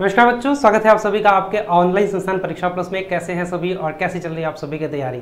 नमस्कार बच्चों, स्वागत है आप सभी का आपके ऑनलाइन संस्थान परीक्षा प्लस में। कैसे हैं सभी और कैसे चल रही है आप सभी की तैयारी?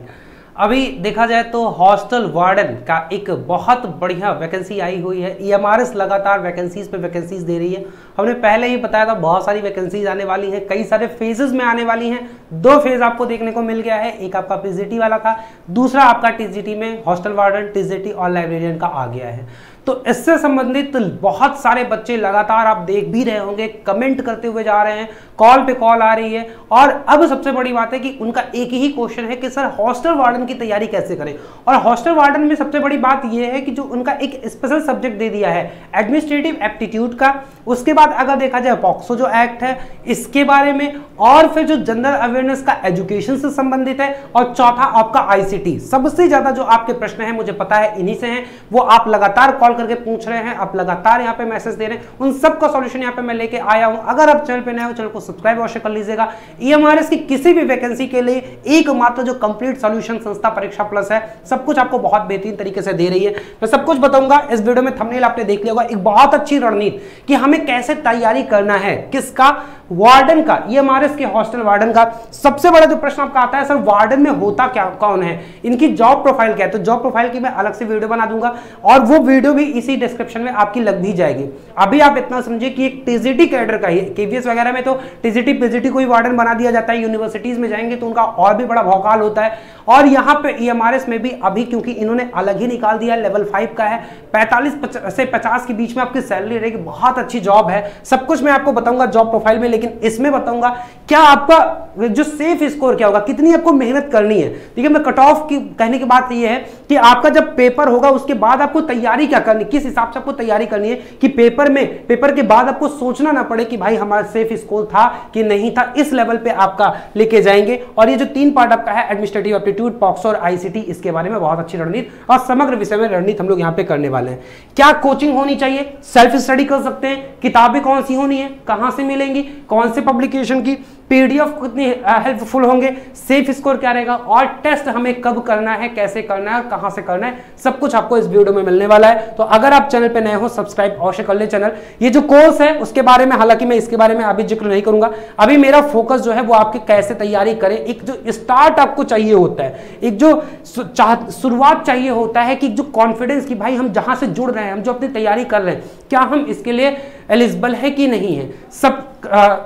अभी देखा जाए तो हॉस्टल वार्डन का एक बहुत बढ़िया वैकेंसी आई हुई है। ईएमआरएस e लगातार वैकेंसीज पे वैकेंसीज दे रही है। हमने पहले ही बताया था बहुत सारी वैकेंसीज आने वाली हैं, कई सारे फेजेस में आने वाली हैं। दो फ़ेज़ आपको देखने को मिल गया है, एक आपका पीजीटी वाला था, दूसरा आपका टीजीटी में हॉस्टल वार्डन टीजीटी और लाइब्रेरियन का आ गया है। तो इससे संबंधित बहुत सारे बच्चे लगातार आप देख भी रहे होंगे कमेंट करते हुए जा रहे हैं कॉल पे कॉल आ रही है। और अब सबसे बड़ी बात है कि उनका एक ही क्वेश्चन है कि, सर हॉस्टल वार्डन की तैयारी कैसे करें? और हॉस्टल वार्डन में सबसे बड़ी बात यह है कि जो उनका एक स्पेशल सब्जेक्ट दे दिया है एडमिनिस्ट्रेटिव एप्टीट्यूड का, उसके बाद अगर देखा जाए पॉक्सो जो एक्ट है, इसके बारे में, और फिर जो जनरल अवेयरनेस का एजुकेशन से संबंधित है, और चौथा आपका आईसीटी सबसे ज़्यादा जो आपके प्रश्न है, मुझे पता है, इन्हीं से हैं, वो आप लगातार कॉल कॉल करके पूछ रहे हैं, आप लगातार यहाँ पे मैसेज दे रहे हैं, उन सबका सॉल्यूशन यहाँ पे मैं लेके आया हूँ। अगर आप चैनल पे नए हो चैनल को सब्सक्राइब अवश्य कर लीजिएगा। ईएमआरएस की किसी भी वैकेंसी के लिए एकमात्र जो कंप्लीट सोल्यूशन संस्था परीक्षा प्लस है, सब कुछ आपको बहुत बेहतरीन तरीके से दे रही है। मैं सब कुछ बताऊँगा, इस वीडियो में थंबनेल आपने देख लिया होगा। एक बहुत अच्छी रणनीति कि हमें कैसे तैयारी करना है, किसका वार्डन का ईएमआरएस के हॉस्टल वार्डन का सबसे बड़ा जो प्रश्न आपका आता है, सर, वार्डन में होता क्या, कौन है? इनकी जॉब प्रोफ़ाइल क्या है? तो जॉब प्रोफ़ाइल की मैं अलग से वीडियो बना दूँगा और वो वीडियो भी इसी डिस्क्रिप्शन में आपकी लग भी जाएगी। अभी आप इतना समझिए कि एक टीजीटी कैडर का ही केवीएस वगैरह में तो टीजीटी पीजीटी कोई वार्डन बना दिया जाता है यूनिवर्सिटीज में जाएँगे तो उनका और भी बड़ा भौकाल होता है। और यहाँ पे ईएमआरएस में भी अभी क्योंकि इन्होंने अलग ही निकाल दिया लेवल फाइव का है, पैंतालीस से पचास के बीच में आपकी सैलरी रहेगी, बहुत अच्छी जॉब है। सब कुछ मैं आपको बताऊँगा जॉब प्रोफ़ाइल में, लेकिन इसमें बताऊँगा, क्या आपका जो सेफ़ स्कोर क्या होगा? कितनी आपको मेहनत करनी है? ठीक है, मैं कट ऑफ़ की, कहने की बात यह है कि आपका जब पेपर होगा, उसके बाद आपको तैयारी क्या करनी, किस हिसाब से आपको तैयारी करनी है कि पेपर में पेपर के बाद आपको सोचना ना पड़े कि भाई हमारा सेफ़ स्कोर था कि नहीं था, इस लेवल पे आपका लेके जाएँगे। और ये जो तीन पार्ट आपका है एडमिनिस्ट्रेटिव एप्टीट्यूड पॉक्स और आईसीटी इसके बारे में बहुत अच्छी रणनीति और समग्र विषय में रणनीति हम लोग यहाँ पे करने वाले हैं। क्या कोचिंग होनी चाहिए? सेल्फ स्टडी कर सकते हैं। किताबें कौन सी होनी है? कहाँ से मिलेंगी? कौन से पब्लिकेशन की? पीडीएफ कितनी हेल्पफुल होंगे? सेफ़ स्कोर क्या रहेगा? और टेस्ट हमें कब करना है, कैसे करना है कहाँ से करना है? सब कुछ आपको इस वीडियो में मिलने वाला है। तो अगर आप चैनल पे नए हो सब्सक्राइब अवश्य कर ले चैनल। ये जो कोर्स है, उसके बारे में, हालाँकि मैं इसके बारे में अभी ज़िक्र नहीं करूँगा। अभी मेरा फोकस जो है, वो आपके कैसे तैयारी करें। एक जो स्टार्ट आपको चाहिए होता है, एक जो शुरुआत चाहिए होता है कि जो कॉन्फिडेंस की भाई हम जहाँ से जुड़ रहे हैं, हम जो अपनी तैयारी कर रहे हैं, क्या हम इसके लिए एलिजिबल है कि नहीं है? सब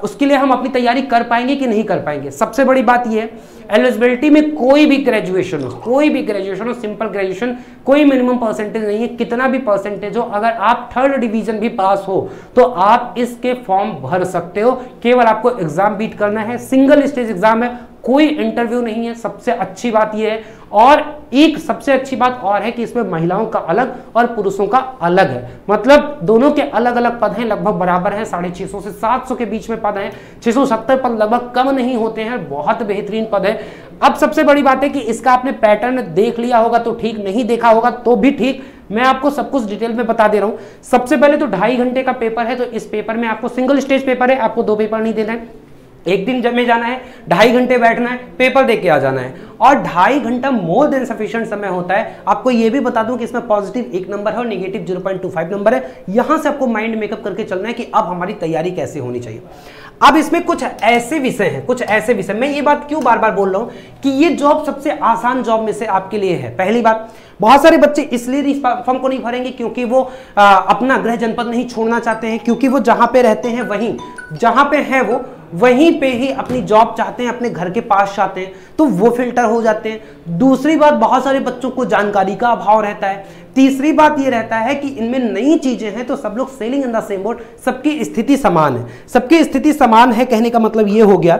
उसके लिए हम अपनी तैयारी कर पाएँगे कि नहीं कर पाएँगे? सबसे बड़ी बात यह है एलिजिबिलिटी में कोई भी ग्रेजुएशन हो, कोई भी ग्रेजुएशन हो सिंपल ग्रेजुएशन कोई मिनिमम परसेंटेज नहीं है, कितना भी परसेंटेज हो, अगर आप थर्ड डिवीज़न भी पास हो तो आप इसके फॉर्म भर सकते हो। केवल आपको एग्ज़ाम बीट करना है सिंगल स्टेज एग्ज़ाम है कोई इंटरव्यू नहीं है, सबसे अच्छी बात यह है। और एक सबसे अच्छी बात और है कि इसमें महिलाओं का अलग और पुरुषों का अलग है। मतलब दोनों के अलग अलग पद हैं, लगभग बराबर हैं, साढ़े छह सौ से सात सौ के बीच में पद हैं। छह सौ सत्तर पद लगभग कम नहीं होते हैं, बहुत बेहतरीन पद है। अब सबसे बड़ी बात है कि इसका आपने पैटर्न देख लिया होगा तो ठीक, नहीं देखा होगा तो भी ठीक। मैं आपको सब कुछ डिटेल में बता दे रहा हूँ। सबसे पहले तो ढाई घंटे का पेपर है तो इस पेपर में आपको सिंगल स्टेज पेपर है, आपको दो पेपर नहीं देना है। एक दिन जमे जाना है ढाई घंटे बैठना है पेपर देख के आ जाना है। और ढाई घंटा मोर देन सफिशियंट समय होता है। आपको यह भी बता दूँ कि इसमें पॉजिटिव एक नंबर है और negative zero point two five number है। यहाँ से आपको माइंड मेकअप करके चलना है कि अब हमारी तैयारी कैसे होनी चाहिए। अब इसमें कुछ ऐसे विषय हैं कुछ ऐसे विषय। मैं ये बात क्यों बार बार बोल रहा हूँ कि ये जॉब सबसे आसान जॉब में से आपके लिए है। पहली बात बहुत सारे बच्चे इसलिए फॉर्म को नहीं भरेंगे क्योंकि वो आ, अपना गृह जनपद नहीं छोड़ना चाहते हैं क्योंकि वो जहाँ पे रहते हैं वहीं जहाँ पे है वो वहीं पे ही अपनी जॉब चाहते हैं, अपने घर के पास चाहते हैं तो वो फ़िल्टर हो जाते हैं। दूसरी बात, बहुत सारे बच्चों को जानकारी का अभाव रहता है। तीसरी बात ये रहता है कि इनमें नई चीज़ें हैं तो सब लोग sailing in the same boat सबकी स्थिति समान है। सबकी स्थिति समान है कहने का मतलब ये हो गया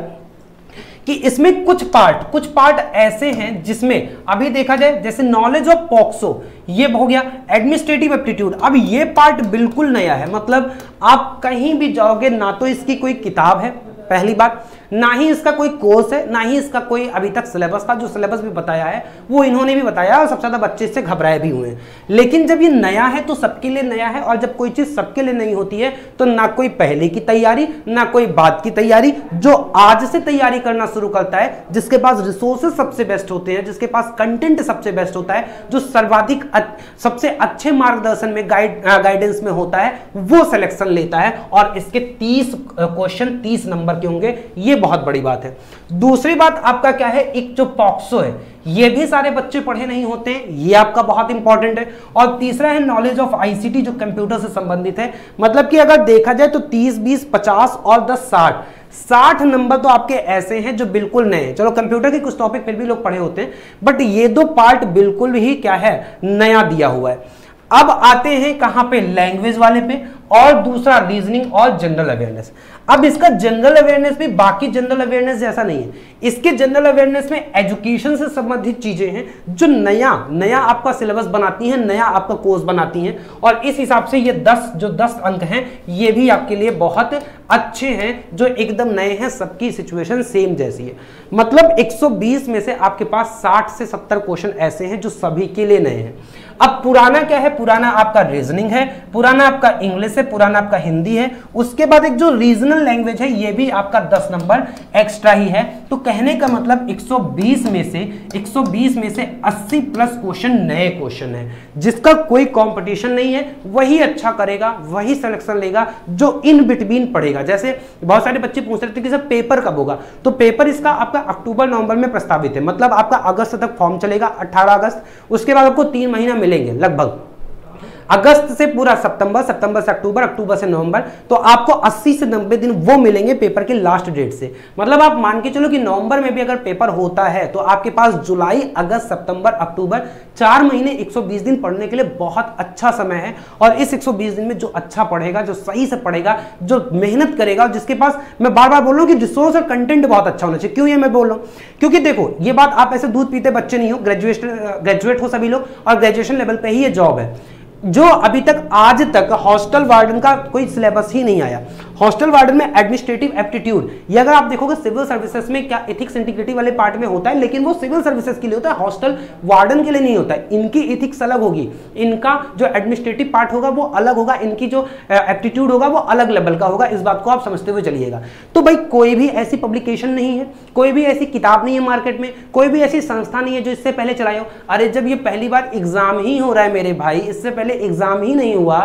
कि इसमें कुछ पार्ट कुछ पार्ट ऐसे हैं जिसमें, अभी देखा जाए, जैसे नॉलेज ऑफ़ पॉक्सो ये हो गया एडमिनिस्ट्रेटिव एप्टीट्यूड अब ये पार्ट बिल्कुल नया है मतलब आप कहीं भी जाओगे, ना तो इसकी कोई किताब है पहली बात ना ही इसका कोई कोर्स है, ना ही इसका कोई अभी तक सिलेबस था जो सिलेबस भी बताया है, वो इन्होंने भी बताया और सबसे ज़्यादा बच्चे इससे घबराए भी हुए लेकिन जब ये नया है तो सबके लिए नया है और जब कोई चीज़ सबके लिए नहीं होती है तो ना कोई पहले की तैयारी, ना कोई बाद की तैयारी, जो आज से तैयारी करना शुरू करता है, जिसके पास रिसोर्सेज सबसे बेस्ट होते हैं, जिसके पास कंटेंट सबसे बेस्ट होता है, जो सर्वाधिक सबसे अच्छे मार्गदर्शन में गाइड गाइडेंस में होता है, वो सिलेक्शन लेता है और इसके 30 क्वेश्चन 30 नंबर के होंगे। ये बहुत बड़ी बात है। दूसरी बात आपका क्या है? एक जो पॉक्सो है, ये भी सारे बच्चे पढ़े नहीं होते हैं ये आपका बहुत इंपॉर्टेंट है। और तीसरा है नॉलेज ऑफ़ आईसीटी जो कंप्यूटर से संबंधित है। मतलब कि अगर देखा जाए तो 30 20 50 और 10 60 साठ नंबर तो आपके ऐसे हैं जो बिल्कुल नए हैं। चलो कंप्यूटर के कुछ टॉपिक फिर भी लोग पढ़े होते हैं बट ये दो पार्ट बिल्कुल ही क्या है? नया दिया हुआ है। अब आते हैं कहाँ पे? लैंग्वेज वाले पे, और दूसरा रीजनिंग और जनरल अवेयरनेस अब इसका जनरल अवेयरनेस भी बाकी जनरल अवेयरनेस जैसा नहीं है। इसके जनरल अवेयरनेस में एजुकेशन से संबंधित चीज़ें हैं जो नया नया आपका सिलेबस बनाती हैं, नया आपका कोर्स बनाती हैं। और इस हिसाब से ये 10 जो 10 अंक हैं, ये भी आपके लिए बहुत अच्छे हैं, जो एकदम नए हैं, सबकी सिचुएशन सेम जैसी है। मतलब 120 में से आपके पास 60 से 70 क्वेश्चन ऐसे हैं, जो सभी के लिए नए हैं। अब पुराना क्या है? पुराना आपका रीजनिंग है, पुराना आपका इंग्लिश है, पुराना आपका हिंदी है। उसके बाद एक जो रीजनल लैंग्वेज है, ये भी आपका 10 नंबर एक्स्ट्रा ही है। तो कहने का मतलब 120 में से 120 में से 80 प्लस क्वेश्चन नए क्वेश्चन है। जिसका कोई कंपटीशन नहीं है, वही अच्छा करेगा, वही सिलेक्शन लेगा, जो इन बिटवीन पढ़ेगा। जैसे बहुत सारे बच्चे पूछ रहे थे कि सर पेपर कब होगा? तो पेपर इसका आपका अक्टूबर, नवंबर में प्रस्तावित है। मतलब आपका अगस्त तक फॉर्म चलेगा अट्ठारह अगस्त, उसके बाद आपको तीन महीना मिलेंगे, लगभग। अगस्त से पूरा सितंबर सितंबर से अक्टूबर अक्टूबर से नवंबर तो आपको 80 से 90 दिन वो मिलेंगे पेपर के लास्ट डेट से। मतलब आप मान के चलो कि नवंबर में भी अगर पेपर होता है तो आपके पास जुलाई, अगस्त, सितंबर, अक्टूबर, चार महीने 120 दिन पढ़ने के लिए बहुत अच्छा समय है। और इस 120 दिन में जो अच्छा पढ़ेगा, जो सही से पढ़ेगा, जो मेहनत करेगा, जिसके पास मैं बार बार बोल रहा हूँ कि रिसोर्स और कंटेंट बहुत अच्छा होना चाहिए। क्यों ये मैं बोल रहा हूँ? क्योंकि देखो, ये बात आप ऐसे दूध पीते बच्चे नहीं हो ग्रेजुएशन ग्रेजुएट हो सभी लोग, और ग्रेजुएशन लेवल पे ही ये जॉब है। जो अभी तक आज तक हॉस्टल वार्डन का कोई सिलेबस ही नहीं आया। हॉस्टल वार्डन में एडमिनिस्ट्रेटिव एप्टीट्यूड। ये अगर आप देखोगे, सिविल सर्विसेज़ में क्या इथिक्स इंटीग्रिटी वाले पार्ट में होता है, लेकिन वो सिविल सर्विसेज़ के लिए होता है, हॉस्टल वार्डन के लिए नहीं होता है। इनकी इथिक्स अलग होगी। इनका जो एडमिनिस्ट्रेटिव पार्ट होगा, वो अलग होगा। इनकी जो एप्टीट्यूड होगा, वो अलग लेवल का होगा। इस बात को आप समझते हुए चलिएगा। तो भाई, कोई भी ऐसी पब्लिकेशन नहीं है, कोई भी ऐसी किताब नहीं है मार्केट में, कोई भी ऐसी संस्था नहीं है जो इससे पहले चलाई हो। अरे, जब ये पहली बार एग्ज़ाम ही हो रहा है मेरे भाई, इससे पहले एग्ज़ाम ही नहीं हुआ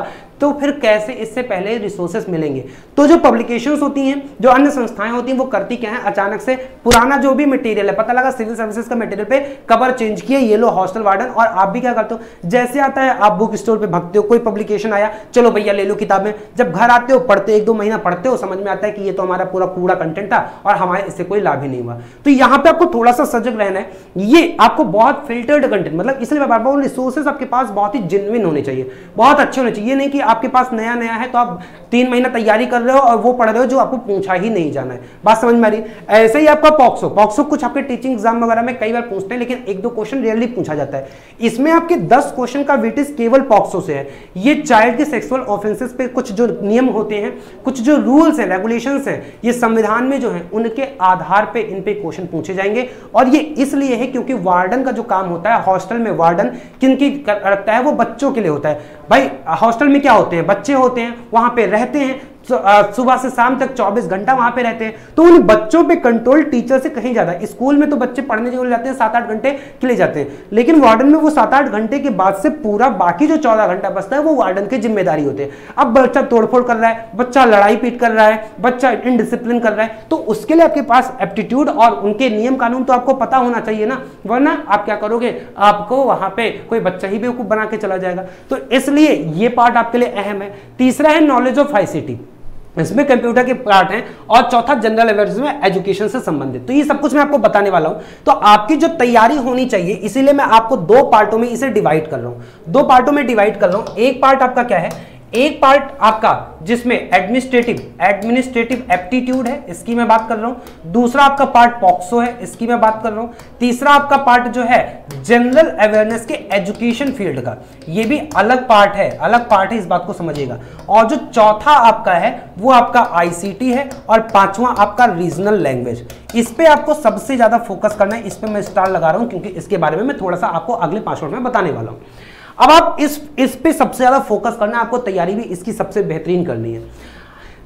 तो फिर कैसे इससे पहले रिसोर्सेस मिलेंगे? तो जो पब्लिकेशंस होती हैं, जो अन्य संस्थाएँ होती हैं, वो करती क्या है? अचानक से पुराना जो भी मटेरियल है, पता लगा सिविल सर्विसेज़ का मटेरियल पे कवर चेंज किए ये लो हॉस्टल वार्डन और आप भी क्या करते हो? जैसे आता है, आप बुक स्टोर पे भगते हो, कोई पब्लिकेशन आया, चलो भैया ले लो किताबें जब घर आते हो, पढ़ते एक दो महीना पढ़ते हो, समझ में आता है कि ये तो हमारा पूरा कूड़ा कंटेंट था, और हमारे इससे कोई लाभ ही नहीं हुआ। तो यहाँ पे आपको थोड़ा सा सजग रहना है। ये आपको बहुत फिल्टर्ड कंटेंट मतलब इसलिए रिसोर्सेज आपके पास बहुत ही जेनविन होने चाहिए। बहुत अच्छे होने चाहिए। नहीं कि आपके पास नया नया है तो आप तीन महीना तैयारी कर रहे हो और वो पढ़ रहे हो जो आपको पूछा ही नहीं जाना है। बात समझ में आ रही? ऐसे ही आपका पॉक्सो। पॉक्सो कुछ आपके टीचिंग एग्ज़ाम वगैरह में कई बार पूछते हैं, लेकिन एक दो क्वेश्चन रियरली पूछा जाता है। इसमें आपके दस क्वेश्चन का वेटेज केवल पॉक्सो से है। ये चाइल्ड के सेक्सुअल ऑफेंसेस पे कुछ जो नियम होते हैं, कुछ जो रूल्स है रेगुलेशन है, ये संविधान में जो है, उनके आधार पर इन पे क्वेश्चन पूछे जाएँगे। और ये इसलिए है क्योंकि वार्डन का जो काम होता है हॉस्टल में वार्डन किन की रखता है, वो बच्चों के लिए होता है। भाई हॉस्टल में क्या होते हैं बच्चे होते हैं वहाँ पे रहते हैं सुबह से शाम तक 24 घंटा वहाँ पे रहते हैं। तो उन बच्चों पे कंट्रोल टीचर से कहीं ज़्यादा। स्कूल में तो बच्चे पढ़ने के लिए जाते हैं, सात आठ घंटे के लिए जाते हैं। लेकिन वार्डन में वो सात आठ घंटे के बाद से पूरा बाकी जो चौदह घंटा बचता है, वो वार्डन की ज़िम्मेदारी होते हैं। अब बच्चा तोड़फोड़ कर रहा है, बच्चा लड़ाई पीट कर रहा है, बच्चा इनडिसिप्लिन कर रहा है तो उसके लिए आपके पास एप्टीट्यूड और उनके नियम कानून तो आपको पता होना चाहिए ना। वरना आप क्या करोगे? आपको वहाँ पे कोई बच्चा ही बेवकूफ़ बना के चला जाएगा। तो इसलिए ये पार्ट आपके लिए अहम है। तीसरा है नॉलेज ऑफ़ आईसीटी इसमें कंप्यूटर के पार्ट हैं और चौथा जनरल अवेयरनेस में एजुकेशन से संबंधित। तो ये सब कुछ मैं आपको बताने वाला हूँ। तो आपकी जो तैयारी होनी चाहिए, इसीलिए मैं आपको दो पार्टों में इसे डिवाइड कर रहा हूँ। दो पार्टों में डिवाइड कर रहा हूँ। एक पार्ट आपका क्या है? एक पार्ट आपका, जिसमें एडमिनिस्ट्रेटिव एडमिनिस्ट्रेटिव एप्टीट्यूड है, इसकी मैं बात कर रहा हूँ। दूसरा आपका पार्ट पॉक्सो है, इसकी मैं बात कर रहा हूँ। तीसरा आपका पार्ट जो है जनरल अवेयरनेस के एजुकेशन फ़ील्ड का। ये भी अलग पार्ट है, अलग पार्ट है, इस बात को समझिएगा। और जो चौथा आपका है, वो आपका आईसीटी है, और पांचवा आपका रीजनल लैंग्वेज इस पर आपको सबसे ज़्यादा फोकस करना है, इस पर मैं स्टार लगा रहा हूँ, क्योंकि इसके बारे में मैं थोड़ा सा आपको अगले पाँच मिनट में बताने वाला हूँ। अब आप इस इस पे सबसे ज़्यादा फोकस करना है, आपको तैयारी भी इसकी सबसे बेहतरीन करनी है।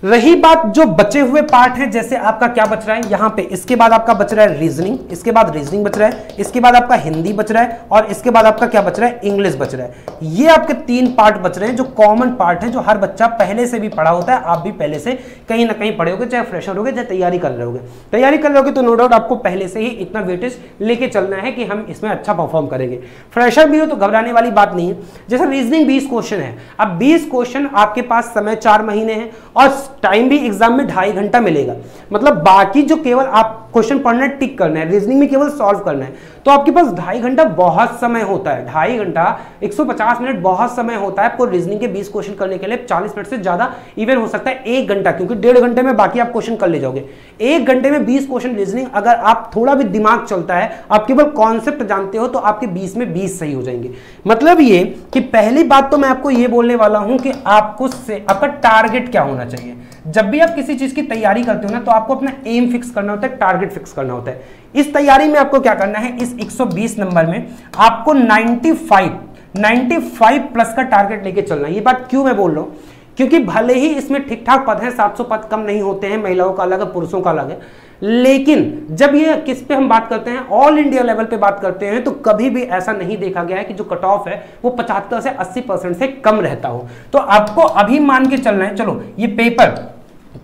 रही बात जो बचे हुए पार्ट हैं, जैसे आपका क्या बच रहा है? यहाँ पे इसके बाद आपका बच रहा है रीजनिंग इसके बाद रीजनिंग बच रहा है, इसके बाद आपका हिंदी बच रहा है, और इसके बाद आपका क्या बच रहा है? इंग्लिश बच रहा है। ये आपके तीन पार्ट बच रहे हैं, जो कॉमन पार्ट है, जो हर बच्चा पहले से भी पढ़ा होता है, आप भी पहले से कहीं ना कहीं पढ़े होगे, चाहे फ्रेशर हो होगे, चाहे तैयारी कर रहे होगे। तैयारी कर रहे होगे तो नो डाउट आपको पहले से ही इतना वेटेज लेके चलना है कि हम इसमें अच्छा परफॉर्म करेंगे। फ्रेशर भी हो तो घबराने वाली बात नहीं है। जैसे रीजनिंग बीस क्वेश्चन है। अब बीस क्वेश्चन आपके पास समय चार महीने हैं, और टाइम भी एग्ज़ाम में ढाई घंटा मिलेगा। मतलब बाकी जो केवल आप क्वेश्चन पढ़ना है टिक करना है रीजनिंग में केवल सॉल्व करना है तो आपके पास ढाई घंटा बहुत समय होता है। ढाई घंटा 150 मिनट बहुत समय होता है आपको रीजनिंग के 20 क्वेश्चन करने के लिए 40 मिनट से ज़्यादा इवन हो सकता है एक घंटा, क्योंकि डेढ़ घंटे में बाकी आप क्वेश्चन कर ले जाओगे। एक घंटे में 20 क्वेश्चन रीजनिंग अगर आप थोड़ा भी दिमाग चलता है, आप केवल कॉन्सेप्ट जानते हो तो आपके बीस में बीस सही हो जाएँगे। मतलब ये कि पहली बात तो मैं आपको ये बोलने वाला हूँ कि आपको आपका टारगेट क्या होना चाहिए? जब भी आप किसी चीज़ की तैयारी करते हो ना तो आपको अपना एम फिक्स करना होता है टारगेट फिक्स करना होता है। इस तैयारी में आपको क्या करना है? इस 120 नंबर में आपको 95 95 प्लस का टारगेट लेके चलना ये बात क्यों मैं बोल रहा हूँ? क्योंकि भले ही इसमें ठीक ठाक पद है 700 पद कम नहीं होते हैं, महिलाओं का अलग है, पुरुषों का अलग है, लेकिन जब ये किस पे हम बात करते हैं ऑल इंडिया लेवल पे बात करते हैं तो कभी भी ऐसा नहीं देखा गया है कि जो कट ऑफ़ है, वो 75 से 80 परसेंट से कम रहता हो। तो आपको अभी मान के चलना है। चलो, ये पेपर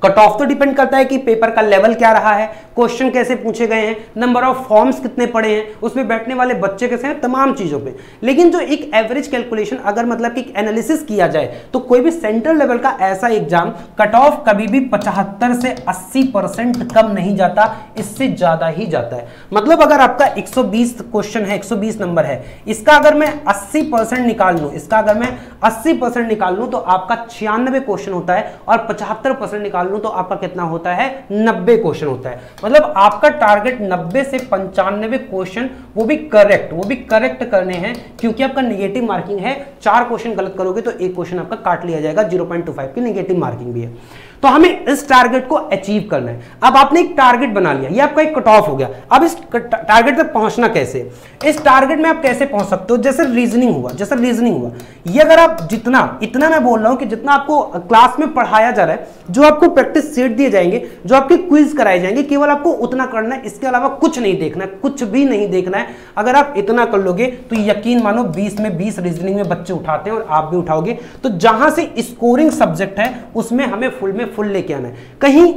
कट ऑफ़ तो डिपेंड करता है कि पेपर का लेवल क्या रहा है क्वेश्चन कैसे पूछे गए हैं नंबर ऑफ़ फॉर्म्स कितने पड़े हैं, उसमें बैठने वाले बच्चे कैसे हैं, तमाम चीज़ों पे। लेकिन जो एक एवरेज कैलकुलेशन अगर मतलब कि एनालिसिस किया जाए तो कोई भी सेंट्रल लेवल का ऐसा एग्ज़ाम कट ऑफ़ कभी भी पचहत्तर से अस्सी कम नहीं जाता, इससे ज़्यादा ही जाता है। मतलब अगर आपका 120 क्वेश्चन है 120 नंबर है, इसका अगर मैं 80 परसेंट निकाल लू, इसका अगर मैं 80 परसेंट निकाल लू तो आपका छियानवे क्वेश्चन होता है और पचहत्तर परसेंट निकाल लूँ तो आपका कितना होता है? नब्बे क्वेश्चन होता है। मतलब आपका टारगेट नब्बे से पंचानवे क्वेश्चन वो भी करेक्ट वो भी करेक्ट करने हैं, क्योंकि आपका निगेटिव मार्किंग है। चार क्वेश्चन गलत करोगे तो एक क्वेश्चन आपका काट लिया जाएगा ज़ीरो की निगेटिव मार्किंग भी है। तो हमें इस टारगेट को अचीव करना है। अब आपने एक टारगेट बना लिया, ये आपका एक कट ऑफ़ हो गया। अब इस टारगेट तक पहुँचना कैसे? इस टारगेट में आप कैसे पहुँच सकते हो? जैसे रीजनिंग हुआ, जैसे रीजनिंग हुआ। ये अगर आप जितना, इतना मैं बोल रहा हूँ कि जितना आपको क्लास में पढ़ाया जा रहा है, जो आपको प्रैक्टिस सेट दिए जाएँगे, जो आपके क्विज कराए जाएँगे, केवल आपको उतना करना है। इसके अलावा कुछ नहीं देखना है, कुछ भी नहीं देखना है। अगर आप इतना कर लोगे तो यकीन मानो बीस में बीस रीजनिंग में बच्चे उठाते हैं और आप भी उठाओगे। तो जहाँ से स्कोरिंग सब्जेक्ट है, उसमें हमें फुल में फुल लेके आना है। कहीं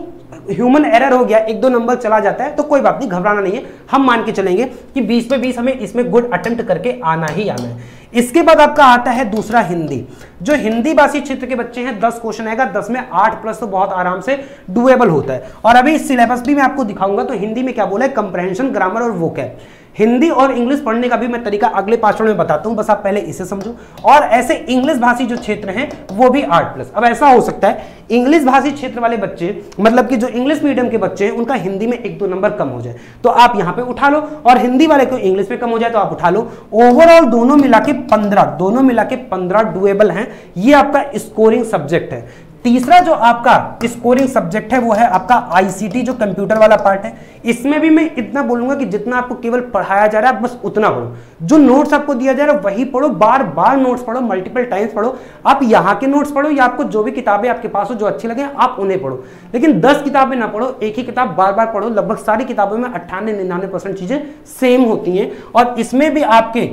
ह्यूमन एरर हो गया, एक दो नंबर चला जाता है तो कोई बात नहीं, घबराना नहीं है। हम मान के चलेंगे कि 20 पे 20 हमें इसमें गुड अटेम्प्ट करके आना ही आना है। इसके बाद आपका आता है दूसरा हिंदी। जो हिंदी भाषी क्षेत्र के बच्चे हैं 10 क्वेश्चन आएगा 10 में 8 प्लस तो बहुत आराम से डुएबल होता है। और अभी सिलेबस भी मैं आपको दिखाऊँगा तो हिंदी में क्या बोला है? कंप्रहेंशन ग्रामर और वो क्या हिंदी और इंग्लिश पढ़ने का भी मैं तरीका अगले पाँच में बताता हूँ, बस आप पहले इसे समझो। और ऐसे इंग्लिश भाषी जो क्षेत्र हैं, वो भी आठ प्लस अब ऐसा हो सकता है, इंग्लिश भाषी क्षेत्र वाले बच्चे मतलब कि जो इंग्लिश मीडियम के बच्चे हैं, उनका हिंदी में एक दो नंबर कम हो जाए। तो आप यहाँ पे उठा लो, और हिंदी वाले को इंग्लिश में कम हो जाए तो आप उठा लो। ओवरऑल दोनों मिला के पंद्रह, दोनों मिला के पंद्रह डुएबल हैं। ये आपका स्कोरिंग सब्जेक्ट है। तीसरा जो आपका स्कोरिंग सब्जेक्ट है, वो है आपका आईसीटी जो कंप्यूटर वाला पार्ट है। इसमें भी मैं इतना बोलूँगा कि जितना आपको केवल पढ़ाया जा रहा है, बस उतना पढ़ो जो नोट्स आपको दिया जा रहा है, वही पढ़ो बार बार नोट्स पढ़ो मल्टीपल टाइम्स पढ़ो। आप यहाँ के नोट्स पढ़ो, या आपको जो भी किताबें आपके पास हो, जो अच्छी लगे, आप उन्हें पढ़ो। लेकिन दस किताबें ना पढ़ो, एक ही किताब बार बार पढ़ो, लगभग सारी किताबों में अट्ठानवे निन्यानवे चीज़ें सेम होती हैं। और इसमें भी आपके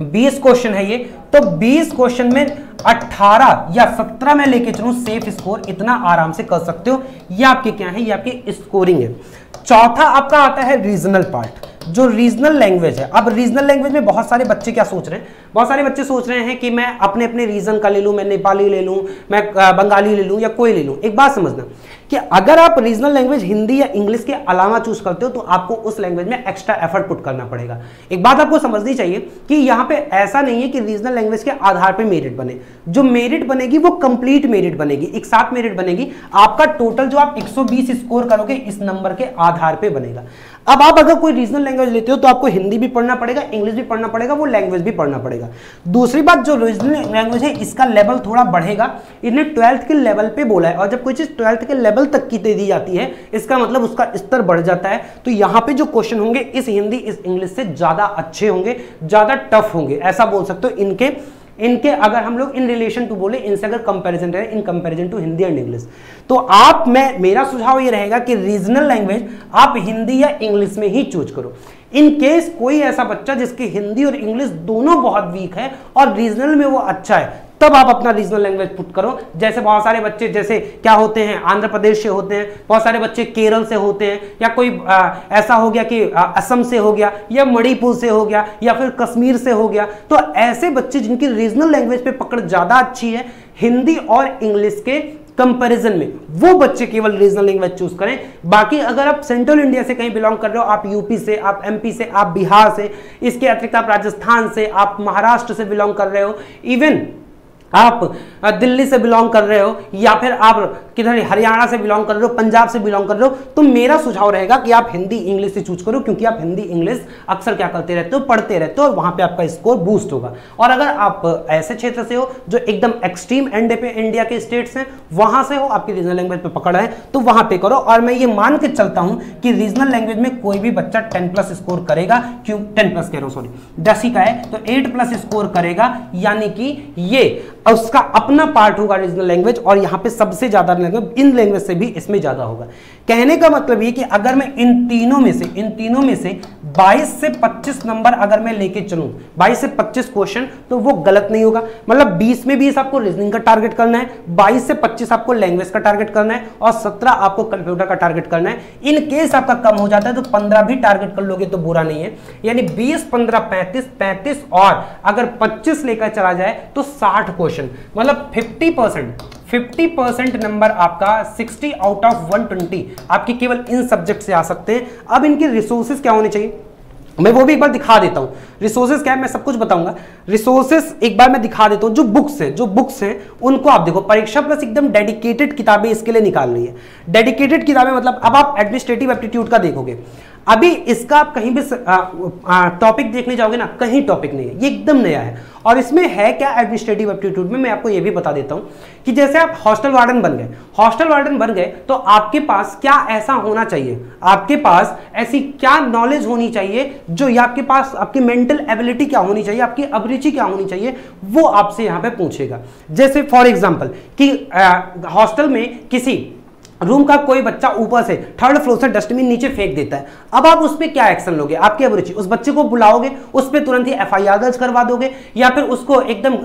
20 क्वेश्चन है ये तो 20 क्वेश्चन में 18 या 17 में लेके चलूँ सेफ़ स्कोर इतना आराम से कर सकते हो। ये आपके क्या है? ये आपके स्कोरिंग है। चौथा आपका आता है रीजनल पार्ट जो रीजनल लैंग्वेज है। अब रीजनल लैंग्वेज में बहुत सारे बच्चे क्या सोच रहे हैं? बहुत सारे बच्चे सोच रहे हैं कि मैं अपने अपने रीजन का ले लूँ, मैं नेपाली ले लूँ, मैं बंगाली ले लूँ या कोई ले लूँ। एक बात समझना कि अगर आप रीजनल लैंग्वेज हिंदी या इंग्लिश के अलावा चूज़ करते हो तो आपको उस लैंग्वेज में एक्स्ट्रा एफर्ट पुट करना पड़ेगा। एक बात आपको समझनी चाहिए कि यहाँ पे ऐसा नहीं है कि रीजनल लैंग्वेज के आधार पे मेरिट बने। जो मेरिट बनेगी, वो कंप्लीट मेरिट बनेगी, एक साथ मेरिट बनेगी। आपका टोटल जो आप 120 स्कोर करोगे, इस नंबर के आधार पे बनेगा। अब आप अगर कोई रीजनल लैंग्वेज लेते हो तो आपको हिंदी भी पढ़ना पड़ेगा इंग्लिश भी पढ़ना पड़ेगा, वो लैंग्वेज भी पढ़ना पड़ेगा। दूसरी बात, जो रीजनल लैंग्वेज है, इसका लेवल थोड़ा बढ़ेगा। इन्हें ट्वेल्थ के लेवल पे बोला है, और जब कोई चीज़ ट्वेल्थ के लेवल तक की दे दी जाती है, इसका मतलब उसका स्तर बढ़ जाता है। तो यहाँ पे जो क्वेश्चन होंगे, इस हिंदी, इस इंग्लिश से ज़्यादा अच्छे होंगे, ज़्यादा टफ होंगे, ऐसा बोल सकते हो। इनके इनके अगर हम लोग इन रिलेशन टू बोले, इनसे अगर कंपेरिजन रहे in comparison to Hindi and English तो आप मैं, मेरा सुझाव ये रहेगा कि रीजनल लैंग्वेज आप हिंदी या इंग्लिश में ही चूज़ करो। इन केस कोई ऐसा बच्चा जिसकी हिंदी और इंग्लिश दोनों बहुत वीक है और रीजनल में वो अच्छा है तब आप अपना रीजनल लैंग्वेज पुट करो। जैसे बहुत सारे बच्चे जैसे क्या होते हैं आंध्र प्रदेश से होते हैं बहुत सारे बच्चे केरल से होते हैं या कोई आ, ऐसा हो गया कि असम से हो गया या मणिपुर से हो गया या फिर कश्मीर से हो गया तो ऐसे बच्चे जिनकी रीजनल लैंग्वेज पे पकड़ ज़्यादा अच्छी है हिंदी और इंग्लिश के कंपैरिजन में वो बच्चे केवल रीजनल लैंग्वेज चूज़ करें। बाकी अगर आप सेंट्रल इंडिया से कहीं बिलोंग कर रहे हो आप यूपी से आप एमपी से आप बिहार से इसके अतिरिक्त आप राजस्थान से आप महाराष्ट्र से बिलोंग कर रहे हो इवन आप दिल्ली से बिलोंग कर रहे हो, या फिर आप किधर हरियाणा से बिलोंग कर रहे हो, पंजाब से बिलोंग कर रहे हो तो मेरा सुझाव रहेगा कि आप हिंदी, इंग्लिश से चूज़ करो, क्योंकि आप हिंदी, इंग्लिश अक्सर क्या करते रहते हो, पढ़ते रहते हो, और वहाँ पे आपका स्कोर बूस्ट होगा। और अगर आप ऐसे क्षेत्र से हो, जो एकदम एक्सट्रीम एंड पे इंडिया के स्टेट्स हैं, वहाँ से हो, आपकी रीजनल लैंग्वेज पर पकड़ है तो वहाँ पे करो। और मैं ये मान के चलता हूँ कि रीजनल लैंग्वेज में कोई भी बच्चा टेन प्लस स्कोर करेगा, क्यों टेन प्लस कह रहा हूँ सॉरी दस ही का है तो एट प्लस स्कोर करेगा, यानी कि ये उसका अपना पार्ट होगा रीजनल लैंग्वेज और यहाँ पे सबसे ज़्यादा लैंग्वेज इन लैंग्वेज से भी इसमें ज़्यादा होगा। कहने का मतलब ये कि अगर मैं इन तीनों में से, इन तीनों में से 22 से 25 नंबर अगर मैं लेके चलूँ 22 से 25 क्वेश्चन तो वो गलत नहीं होगा। मतलब 20 में 20 आपको रीजनिंग का टारगेट करना है 22 से 25 आपको लैंग्वेज का टारगेट करना है और 17 आपको कंप्यूटर का टारगेट करना है। इन केस आपका कम हो जाता है तो 15 भी टारगेट कर लोगे तो बुरा नहीं है। यानी बीस, पंद्रह, पैंतीस पैंतीस और अगर पच्चीस लेकर चला जाए तो साठ क्वेश्चन मतलब फिफ्टी परसेंट 50 परसेंट नंबर आपका 60 आउट ऑफ़ 120 आपके केवल इन सब्जेक्ट से आ सकते हैं। अब इनके रिसोर्सेज क्या होने चाहिए? मैं वो भी एक बार दिखा देता हूँ। रिसोर्सेज क्या है? मैं सब कुछ बताऊँगा। रिसोर्सेज एक बार मैं दिखा देता हूँ जो बुक्स है, जो बुक्स हैं, उनको आप देखो। परीक्षा प्लस एकदम डेडिकेटेड किताबें इसके लिए निकाल रही है। डेडिकेटेड किताबें मतलब अब आप एडमिनिस्ट्रेटिव एप्टीट्यूड का देखोगे। अभी इसका आप कहीं भी टॉपिक देखने जाओगे ना, कहीं टॉपिक नहीं है, ये एकदम नया है। और इसमें है क्या एडमिनिस्ट्रेटिव एप्टीट्यूड में? मैं आपको ये भी बता देता हूँ कि जैसे आप हॉस्टल वार्डन बन गए हॉस्टल वार्डन बन गए तो आपके पास क्या ऐसा होना चाहिए? आपके पास ऐसी क्या नॉलेज होनी चाहिए जो, या आपके पास, आपकी मेंटल एबिलिटी क्या होनी चाहिए, आपकी अभिरुचि क्या होनी चाहिए, वो आपसे यहाँ पे पूछेगा। जैसे फॉर एग्ज़ाम्पल कि हॉस्टल में किसी रूम का कोई बच्चा ऊपर से थर्ड फ्लोर से डस्टबिन नीचे फेंक देता है। अब आप उस पर क्या एक्शन लोगे? आपकी अभिरुचि उस बच्चे को बुलाओगे, उस पर तुरंत ही एफ़ दर्ज करवा दोगे, या फिर उसको एकदम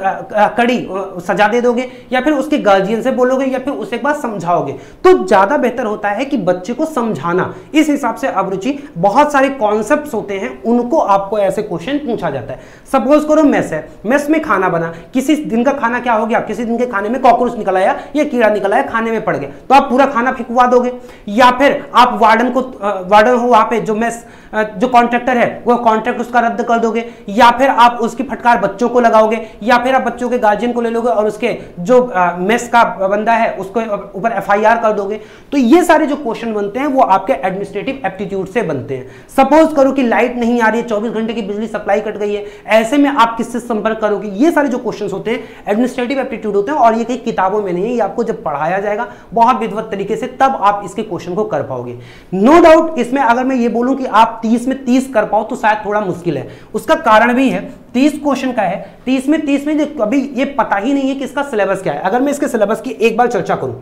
कड़ी सजा दे दोगे, या फिर उसके गार्जियन से बोलोगे, या फिर उसे एक बार समझाओगे? तो ज़्यादा बेहतर होता है कि बच्चे को समझाना। इस हिसाब से अभिरुचि बहुत सारे कॉन्सेप्ट होते हैं, उनको आपको ऐसे क्वेश्चन पूछा जाता है। सपोज़ करो मेस है। मेस में खाना बना। किसी दिन का खाना क्या हो गया? किसी दिन के खाने में कॉकरोच निकल आया, या कीड़ा निकल आया, खाने में पड़ गया। तो आप पूरा खाना फिकवा दोगे? या फिर आप वार्डन को वार्डन हो वहाँ पे जो मेस जो कॉन्ट्रैक्टर है, वो कॉन्ट्रैक्ट उसका रद्द कर दोगे? या फिर आप उसकी फटकार बच्चों को लगाओगे? या फिर आप बच्चों के गार्जियन को ले लोगे और उसके जो मेस का बंदा है, उसको ऊपर एफ़ कर दोगे? तो ये सारे जो क्वेश्चन बनते हैं, वो आपके एडमिनिस्ट्रेटिव एप्टीट्यूड से बनते हैं। सपोज़ करो कि लाइट नहीं आ रही है, चौबीस घंटे की बिजली सप्लाई कट गई है। ऐसे में आप किससे संपर्क करोगे? ये सारे जो क्वेश्चन होते हैं एडमिनिस्ट्रेटिव एप्टीट्यूड होते हैं और ये कई किताबों में नहीं है। ये आपको जब पढ़ाया जाएगा, बहुत विधवत तरीके से तब आप इसके क्वेश्चन को कर पाओगे। नो डाउट इसमें अगर मैं ये बोलूँ कि आप 30 में 30 कर पाओ तो शायद थोड़ा मुश्किल है। उसका कारण भी है 30 क्वेश्चन का है 30 में 30 में अभी ये पता ही नहीं है कि इसका सिलेबस क्या है। अगर मैं इसके सिलेबस की एक बार चर्चा करूँ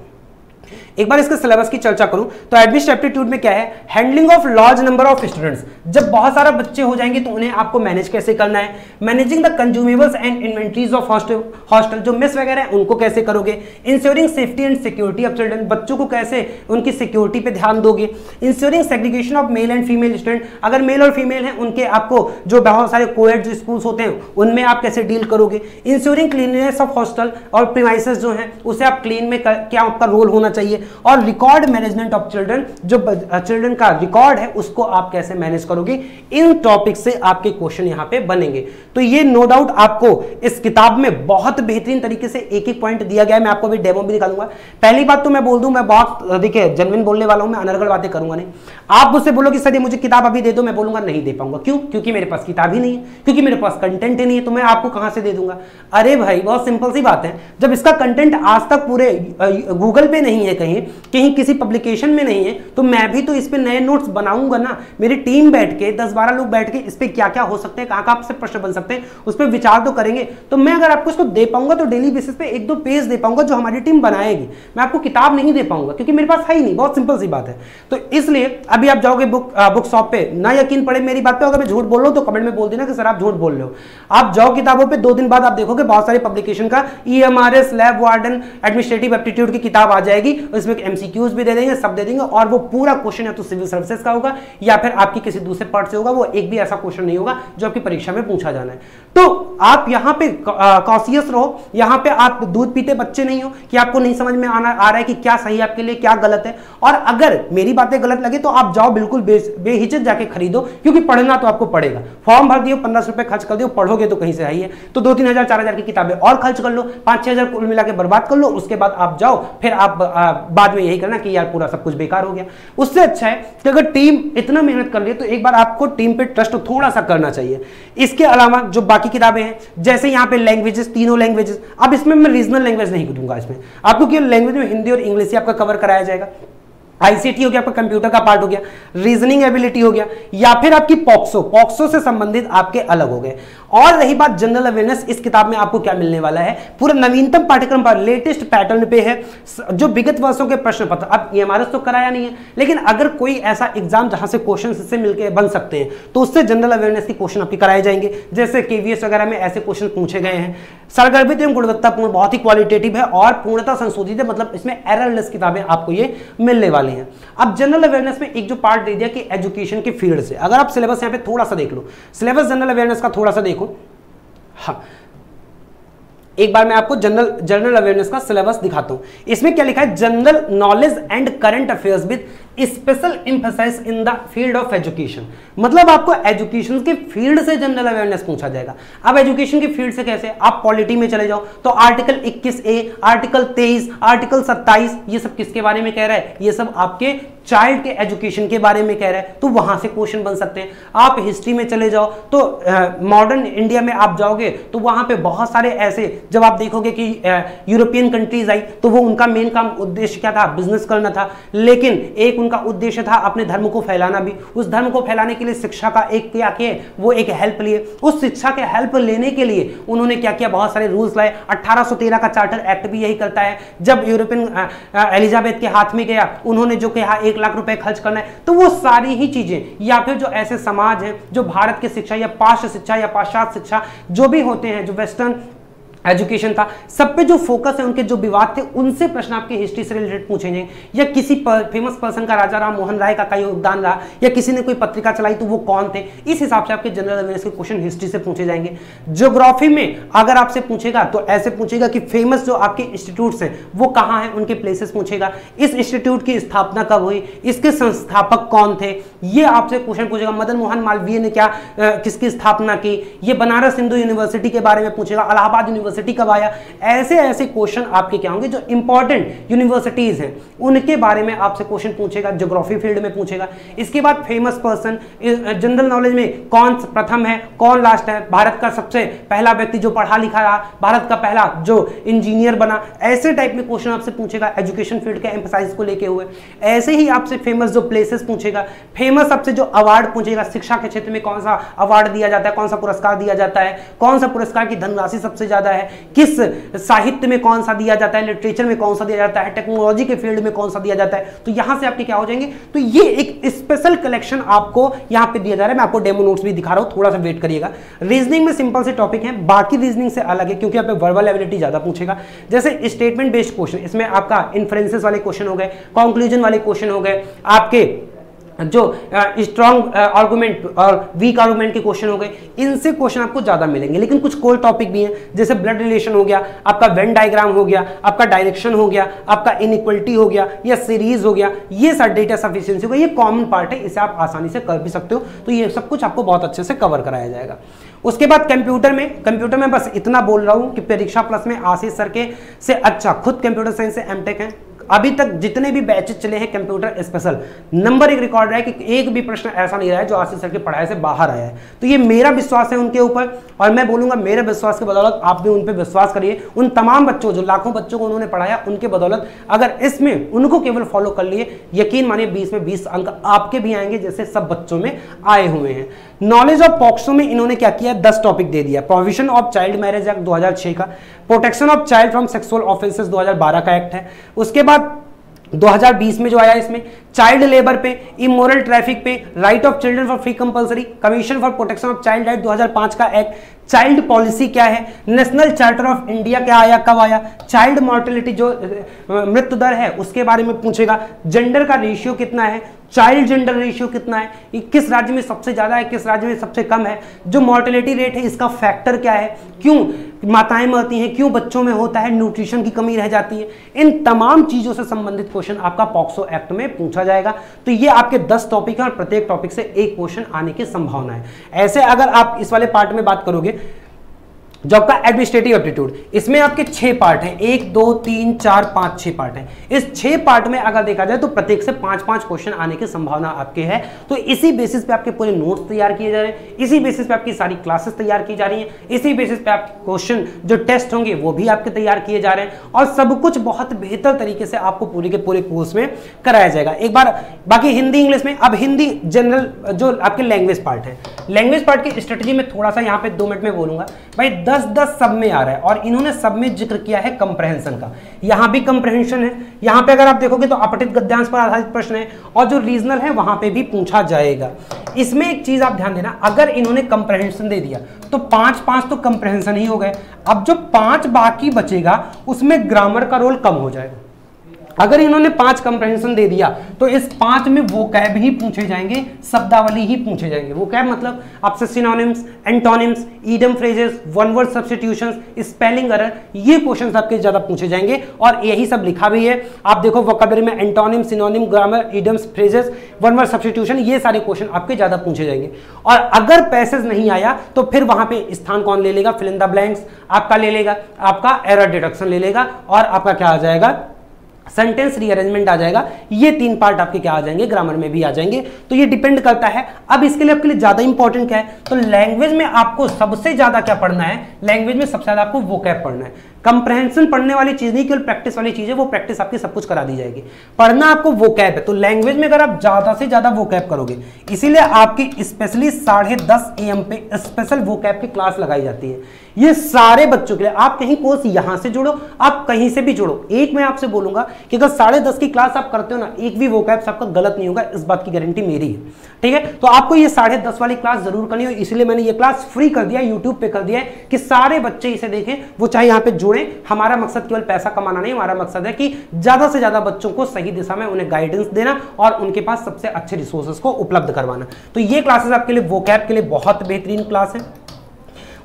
एक बार इसके सिलेबस की चर्चा करूँ तो एडमिशन एप्टीट्यूड में क्या है? Handling of large number of students जब बहुत सारा बच्चे हो जाएँगे तो उन्हें आपको मैनेज कैसे करना है? Managing the consumables and inventories of hostel hostel जो मिस वगैरह है, उनको कैसे करोगे? Ensuring safety and security of children बच्चों को कैसे उनकी सिक्योरिटी पे ध्यान दोगे? Ensuring segregation of male and female student अगर मेल और फीमेल है, उनके आपको जो बहुत सारे कोएड जो स्कूल्स होते हैं, उनमें आप कैसे डील करोगे? इंश्योरिंग क्लीननेस ऑफ़ हॉस्टल और प्रीमाइसेस जो है, उसे आप क्लीन में क्या आपका रोल होना चाहिए? और रिकॉर्ड मैनेजमेंट ऑफ़ चिल्ड्रन जो चिल्ड्रन का रिकॉर्ड है, उसको आप कैसे मैनेज करोगे? इन टॉपिक से आपके क्वेश्चन यहाँ पे बनेंगे। तो ये नो डाउट आपको इस किताब में बहुत बेहतरीन तरीके से एक एक पॉइंट दिया गया है। मैं आपको भी डेमो भी दिखा दूँगा पहली बात तो मैं बोल दूँ, मैं बहुत, देखिए जनविन बोलने वाला हूँ, मैं अनर्गल बातें करूँगा नहीं। आप मुझसे बोलो कि, सर, ये मुझे किताब अभी दे दो, मैं बोलूँगा, नहीं दे पाऊँगा। क्यों? क्योंकि मेरे पास किताब ही नहीं है। क्योंकि मेरे पास कंटेंट ही नहीं है तो मैं आपको कहाँ से दे दूँगा? अरे भाई, बहुत सिंपल सी बात है। जब इसका कंटेंट आज तक पूरे गूगल पे नहीं है कहीं कहीं किसी पब्लिकेशन में नहीं है तो मैं भी तो इस पर नए नोट्स बनाऊँगा ना। मेरी टीम बैठ के, दस बारह लोग बैठ के इस पर क्या क्या हो सकते हैं कहाँ कहाँ से प्रश्न बन सकते हैं, उस पर विचार तो करेंगे। तो मैं अगर आपको इसको दे पाऊँगा तो डेली बेसिस पे एक दो पेज दे पाऊँगा जो हमारी टीम बनाएगी। मैं आपको किताब नहीं दे पाऊँगा, क्योंकि मेरे पास है ही नहीं, बहुत सिंपल सी बात है। तो इसलिए अभी आप जाओगे बुक बुक शॉप पे, ना यकीन पड़े मेरी बात पे, अगर मैं झूठ बोल रहा हूँ तो कमेंट में बोल देना कि सर आप झूठ बोल रहे हो। आप जाओ किताबों पर दो दिन बाद आप देखोगे बहुत सारी पब्लिकेशन का E M R S lab warden administrative aptitude की किताब आ जाएगी उसमें एमसीक्यूज भी दे देंगे, सब दे देंगे, और वो पूरा क्वेश्चन या तो सिविल सर्विसेज़ का होगा, या फिर आपकी किसी दूसरे पार्ट से होगा, वो एक भी ऐसा क्वेश्चन नहीं होगा, जो आपकी परीक्षा में पूछा जाना है। तो आप यहाँ पे कॉशियस रहो। यहाँ पे आप दूध पीते बच्चे नहीं हो कि आपको नहीं समझ में आना, आ रहा है कि क्या सही आपके लिए, क्या गलत है। और अगर मेरी बातें गलत लगे तो आप जाओ बिल्कुल बेहिचक जाके खरीदो, क्योंकि पढ़ना तो आपको पड़ेगा। फॉर्म भर दियो, पंद्रह रुपए खर्च कर दियो, पढ़ोगे तो कहीं से है तो दो तीन हज़ार, चार हज़ार की किताबें और खर्च कर लो, पाँच छह हज़ार कुल मिला के बर्बाद कर लो, उसके बाद आप जाओ, फिर आप बाद में यही करना कि यार पूरा सब कुछ बेकार हो गया। उससे अच्छा है कि अगर टीम इतना मेहनत कर है तो एक बार आपको टीम पे ट्रस्ट थोड़ा सा करना चाहिए। इसके अलावा जो किताबें हैं। जैसे यहाँ पे लैंग्वेजेस तीनों लैंग्वेजेस अब इसमें मैं रीजनल लैंग्वेज नहीं दूँगा इसमें। आपको केवल लैंग्वेज में हिंदी और इंग्लिश ही आपका कवर कराया जाएगा। आईसीटी हो गया, आपका कंप्यूटर का पार्ट हो गया रीजनिंग एबिलिटी हो गया, या फिर आपकी पॉक्सो पॉक्सो से संबंधित आपके अलग हो गए। और रही बात जनरल अवेयरनेस इस किताब में आपको क्या मिलने वाला है? पूरा नवीनतम पाठ्यक्रम पर लेटेस्ट पैटर्न पे है। जो विगत वर्षों के प्रश्न पत्र अब ईएमआरएस तो कराया नहीं है, लेकिन अगर कोई ऐसा एग्ज़ाम जहाँ से क्वेश्चन से मिलकर बन सकते हैं तो उससे जनरल अवेयरनेस के क्वेश्चन आपके कराए जाएँगे। जैसे केवीएस वगैरह में ऐसे क्वेश्चन पूछे गए हैं। सरगर्भित एवं गुणवत्तापूर्ण, बहुत ही क्वालिटेटिव है और पूर्णता संशोधित है मतलब इसमें एररलेस किताबें आपको ये मिलने वाली हैं। अब जनरल अवेयरनेस में एक जो पार्ट दे दिया कि एजुकेशन के फ़ील्ड से। अगर आप सिलेबस यहाँ पे थोड़ा सा देख लो। सिलेबस जनरल अवेयरनेस का थोड़ा सा देखो। हाँ। एक बार मैं आपको जनरल जनरल अवेयरनेस का सिलेबस दिखाता हूँ। इसमें क्या लिखा है? General knowledge and current affairs with special emphasis in the field of education मतलब आपको एजुकेशन के फ़ील्ड से जनरल अवेयरनेस पूछा जाएगा। अब एजुकेशन के फ़ील्ड से कैसे? आप पॉलिटी में चले जाओ। तो आर्टिकल 21 ए आर्टिकल 23 आर्टिकल 27 ये सब किसके बारे में कह रहा है? ये सब आपके चाइल्ड के एजुकेशन के बारे में कह रहा है। तो वहाँ से क्वेश्चन बन सकते हैं। आप हिस्ट्री में चले जाओ। तो मॉडर्न इंडिया में आप जाओगे तो वहाँ पे बहुत सारे ऐसे, जब आप देखोगे कि यूरोपियन कंट्रीज़ आई तो वो उनका मेन काम उद्देश्य क्या था? बिज़नेस करना था। लेकिन एक उनका उद्देश्य था अपने धर्म को फैलाना भी। उस धर्म को फैलाने के लिए शिक्षा का एक क्या किए, वो एक हेल्प लिए। उस शिक्षा के हेल्प लेने के लिए उन्होंने क्या किया? बहुत सारे रूल्स लाए। अट्ठारह का चार्टर एक्ट भी यही करता है। जब यूरोपियन एलिजाबेथ के हाथ में गया, उन्होंने जो कहा, एक लाख रुपए खर्च करना है तो वो सारी ही चीज़ें, या फिर जो ऐसे समाज हैं, जो भारत की शिक्षा या पाश्चात्य शिक्षा या पाश्चात्य शिक्षा, जो भी होते हैं, जो वेस्टर्न एजुकेशन था। सब पे जो फोकस है उनके जो विवाद थे उनसे प्रश्न आपके हिस्ट्री से रिलेटेड पूछेंगे। या किसी पर, फ़ेमस पर्सन का राजा राम मोहन राय का कई योगदान रहा या किसी ने कोई पत्रिका चलाई तो वो कौन थे? इस हिसाब से आपके जनरल अवेयरनेस के क्वेश्चन हिस्ट्री से पूछे जाएँगे। ज्योग्राफी में अगर आपसे पूछेगा तो ऐसे पूछेगा कि फ़ेमस जो आपके इंस्टीट्यूट हैं वो कहाँ हैं उनके प्लेसेस पूछेगा। इस इंस्टीट्यूट की स्थापना कब हुई इसके संस्थापक कौन थे ये आपसे क्वेश्चन पूछेगा। मदन मोहन मालवीय ने क्या किसकी स्थापना की? ये बनारस हिंदू यूनिवर्सिटी के बारे में पूछेगा इलाहाबाद यूनिवर्सिटी यूनिवर्सिटी कब आया? ऐसे ऐसे क्वेश्चन आपके क्या होंगे जो इंपॉर्टेंट यूनिवर्सिटीज हैं, उनके बारे में आपसे क्वेश्चन पूछेगा ज्योग्राफी फ़ील्ड में पूछेगा। इसके बाद फ़ेमस पर्सन जनरल नॉलेज में कौन प्रथम है, कौन लास्ट है? भारत का सबसे पहला व्यक्ति जो पढ़ा लिखा रहा, भारत का पहला जो इंजीनियर बना। ऐसे टाइप में क्वेश्चन आपसे पूछेगा एजुकेशन फ़ील्ड के एम्फोसाइज को लेके हुए। ऐसे ही आपसे फ़ेमस जो प्लेसेस पूछेगा फ़ेमस आपसे जो अवार्ड पूछेगा, शिक्षा के क्षेत्र में कौन सा अवार्ड दिया जाता है, कौन सा पुरस्कार दिया जाता है, कौन सा पुरस्कार की धनराशि सबसे ज़्यादा है, किस साहित्य में कौन सा दिया जाता है लिटरेचर में कौन सा दिया जाता है टेक्नोलॉजी के फ़ील्ड में कौन सा दिया जाता है तो यहाँ से आपके क्या हो जाएँगे? तो ये एक स्पेशल कलेक्शन आपको यहाँ पे दिया जा रहा है। मैं आपको डेमो नोट्स भी दिखा रहा हूँ, थोड़ा सा वेट करिएगा। रीजनिंग में सिंपल से टॉपिक है, बाकी रीजनिंग से अलग है, क्योंकि आप वर्बल एबिलिटी ज़्यादा पूछेगा। जैसे स्टेटमेंट बेस्ड क्वेश्चन इसमें आपका इन्फ्रेंसेस वाले क्वेश्चन हो गए कंक्लूजन वाले क्वेश्चन हो गए, आपके जो स्ट्रॉन्ग आर्गूमेंट और वीक आर्गुमेंट के क्वेश्चन हो गए, इनसे क्वेश्चन आपको ज़्यादा मिलेंगे। लेकिन कुछ कोर टॉपिक भी हैं, जैसे ब्लड रिलेशन हो गया, आपका वेन डायग्राम हो गया, आपका डायरेक्शन हो गया, आपका इनइक्वलिटी हो गया, या सीरीज़ हो गया, ये सारे डेटा सफिशियंसी हो गया, ये कॉमन पार्ट है, इसे आप आसानी से कर भी सकते हो। तो ये सब कुछ आपको बहुत अच्छे से कवर कराया जाएगा। उसके बाद कंप्यूटर में कंप्यूटर में बस इतना बोल रहा हूँ कि परीक्षा प्लस में आशीष सर के से अच्छा खुद कंप्यूटर साइंस से एमटेक है। अभी तक जितने भी बैचेस चले हैं कंप्यूटर स्पेशल, नंबर एक रिकॉर्ड रहा है कि एक भी प्रश्न ऐसा नहीं रहा है जो आशीष सर की पढ़ाई से बाहर आया है। तो ये मेरा विश्वास है उनके ऊपर, और मैं बोलूँगा मेरे विश्वास के बदौलत आप भी उन पर विश्वास करिए। उन तमाम बच्चों, जो लाखों बच्चों को उन्होंने पढ़ाया, उनके बदौलत अगर इसमें उनको केवल फॉलो कर लिए, यकीन मानिए बीस में बीस अंक आपके भी आएँगे, जैसे सब बच्चों में आए हुए हैं। नॉलेज ऑफ़ पॉक्सो में इन्होंने क्या किया? दस टॉपिक दे दिया। Provision of child marriage act 2006 का। Protection of child from sexual offences 2012 का एक्ट है। उसके बाद 2020 में जो आया इसमें, चाइल्ड लेबर पे, इमोरल ट्रैफ़िक पे right of children for free compulsory commission for protection of child right 2005 का एक्ट। चाइल्ड पॉलिसी क्या है? नेशनल चार्टर ऑफ़ इंडिया क्या आया, कब आया? चाइल्ड मॉर्टेलिटी जो मृत्यु दर है, उसके बारे में पूछेगा। जेंडर का रेशियो कितना है? चाइल्ड जेंडर रेशियो कितना है? किस राज्य में सबसे ज़्यादा है, किस राज्य में सबसे कम है? जो मॉर्टेलिटी रेट है, इसका फैक्टर क्या है? क्यों माताएँ मरती हैं, क्यों बच्चों में होता है, न्यूट्रिशन की कमी रह जाती है? इन तमाम चीज़ों से संबंधित क्वेश्चन आपका पॉक्सो एक्ट में पूछा जाएगा। तो ये आपके 10 टॉपिक हैं और प्रत्येक टॉपिक से एक क्वेश्चन आने की संभावना है। ऐसे अगर आप इस वाले पार्ट में बात करोगे जो आपका एडमिनिस्ट्रेटिव एप्टीट्यूड इसमें आपके छह पार्ट हैं. एक, दो, तीन, चार, पाँच, छह पार्ट हैं. इस छह पार्ट में अगर देखा जाए तो प्रत्येक से पाँच पाँच क्वेश्चन आने की संभावना आपके है. तो इसी बेसिस पे आपके पूरे नोट्स तैयार किए जा रहे हैं. इसी बेसिस पे आपकी सारी क्लासेस तैयार की जा रही हैं. इसी बेसिस पे आपके क्वेश्चन जो टेस्ट होंगे, वो भी आपके तैयार किए जा रहे हैं. और सब कुछ बहुत बेहतर तरीके से आपको पूरे के पूरे कोर्स में कराया जाएगा. एक बार, बाकी हिंदी इंग्लिश में. अब हिंदी जनरल जो आपके लैंग्वेज पार्ट है. लैंग्वेज पार्ट की स्ट्रेटेजी में थोड़ा सा यहाँ पे दो मिनट में बोलूँगा. भाई दस दस सब में आ रहा है और इन्होंने सब में ज़िक्र किया है कंप्रहेंशन का। यहाँ भी कंप्रहेंशन है। यहाँ पे अगर आप देखोगे तो अपटित गद्यांश पर आधारित प्रश्न है और जो रीजनल है, वहाँ पे भी पूछा जाएगा। इसमें एक चीज़ आप ध्यान देना, अगर इन्होंने कंप्रहेंशन दे दिया तो पाँच पाँच तो कंप्रहेंशन ही हो गए। अब जो पाँच बाकी बचेगा, उसमें ग्रामर का रोल कम हो जाएगा। अगर इन्होंने पाँच कंप्रहेंशन दे दिया तो इस पाँच में वो कैब ही पूछे जाएँगे, शब्दावली ही पूछे जाएँगे। वो कैब मतलब आपसे synonyms antonyms idiom phrases one word substitution spelling error ये क्वेश्चन आपके ज़्यादा पूछे जाएँगे और यही सब लिखा भी है। आप देखो वोकेबलरी में antonym synonym grammar idioms phrases one word substitution ये सारे क्वेश्चन आपके ज़्यादा पूछे जाएँगे। और अगर पैसेज नहीं आया तो फिर वहाँ पे स्थान कौन ले लेगा? फिल इन द ब्लैंक्स आपका ले लेगा, आपका एरर डिडक्शन ले लेगा और आपका क्या आ जाएगा? सेंटेंस रीअरेंजमेंट आ जाएगा। ये तीन पार्ट आपके क्या आ जाएँगे? ग्रामर में भी आ जाएँगे। तो ये डिपेंड करता है। अब इसके लिए आपके लिए ज़्यादा इंपॉर्टेंट क्या है? तो लैंग्वेज में आपको सबसे ज़्यादा क्या पढ़ना है? लैंग्वेज में सबसे ज़्यादा आपको वो कैप पढ़ना है। कंप्रहेंशन पढ़ने वाली चीज़ नहीं, केवल प्रैक्टिस वाली चीज़ है, वो प्रैक्टिस आपकी सब कुछ करा दी जाएगी। पढ़ना आपको वो कैप है तो लैंग्वेज में अगर आप ज़्यादा से ज़्यादा वो कैप करोगे, इसीलिए आपकी स्पेशली साढ़े दस एम पे स्पेशल वो कैप की क्लास लगाई जाती है। ये सारे बच्चों के लिए, आप कहीं कोर्स यहाँ से जुड़ो, आप कहीं से भी जुड़ो। एक मैं आपसे बोलूँगा कि अगर साढ़े दस की क्लास आप करते हो ना, एक भी वो कैप्स आपका गलत नहीं होगा, इस बात की गारंटी मेरी है। ठीक है? तो आपको ये साढ़े दस वाली क्लास ज़रूर करनी हो इसलिए मैंने ये क्लास फ्री कर दिया यूट्यूब पे कर दिया है कि सारे बच्चे इसे देखें, वो चाहे यहाँ पे जुड़े। हमारा मकसद केवल पैसा कमाना नहीं, हमारा मकसद है कि ज़्यादा से ज़्यादा बच्चों को सही दिशा में उन्हें गाइडेंस देना और उनके पास सबसे अच्छे रिसोर्सेज को उपलब्ध करवाना। तो ये क्लासेस आपके लिए वो के लिए बहुत बेहतरीन क्लास है।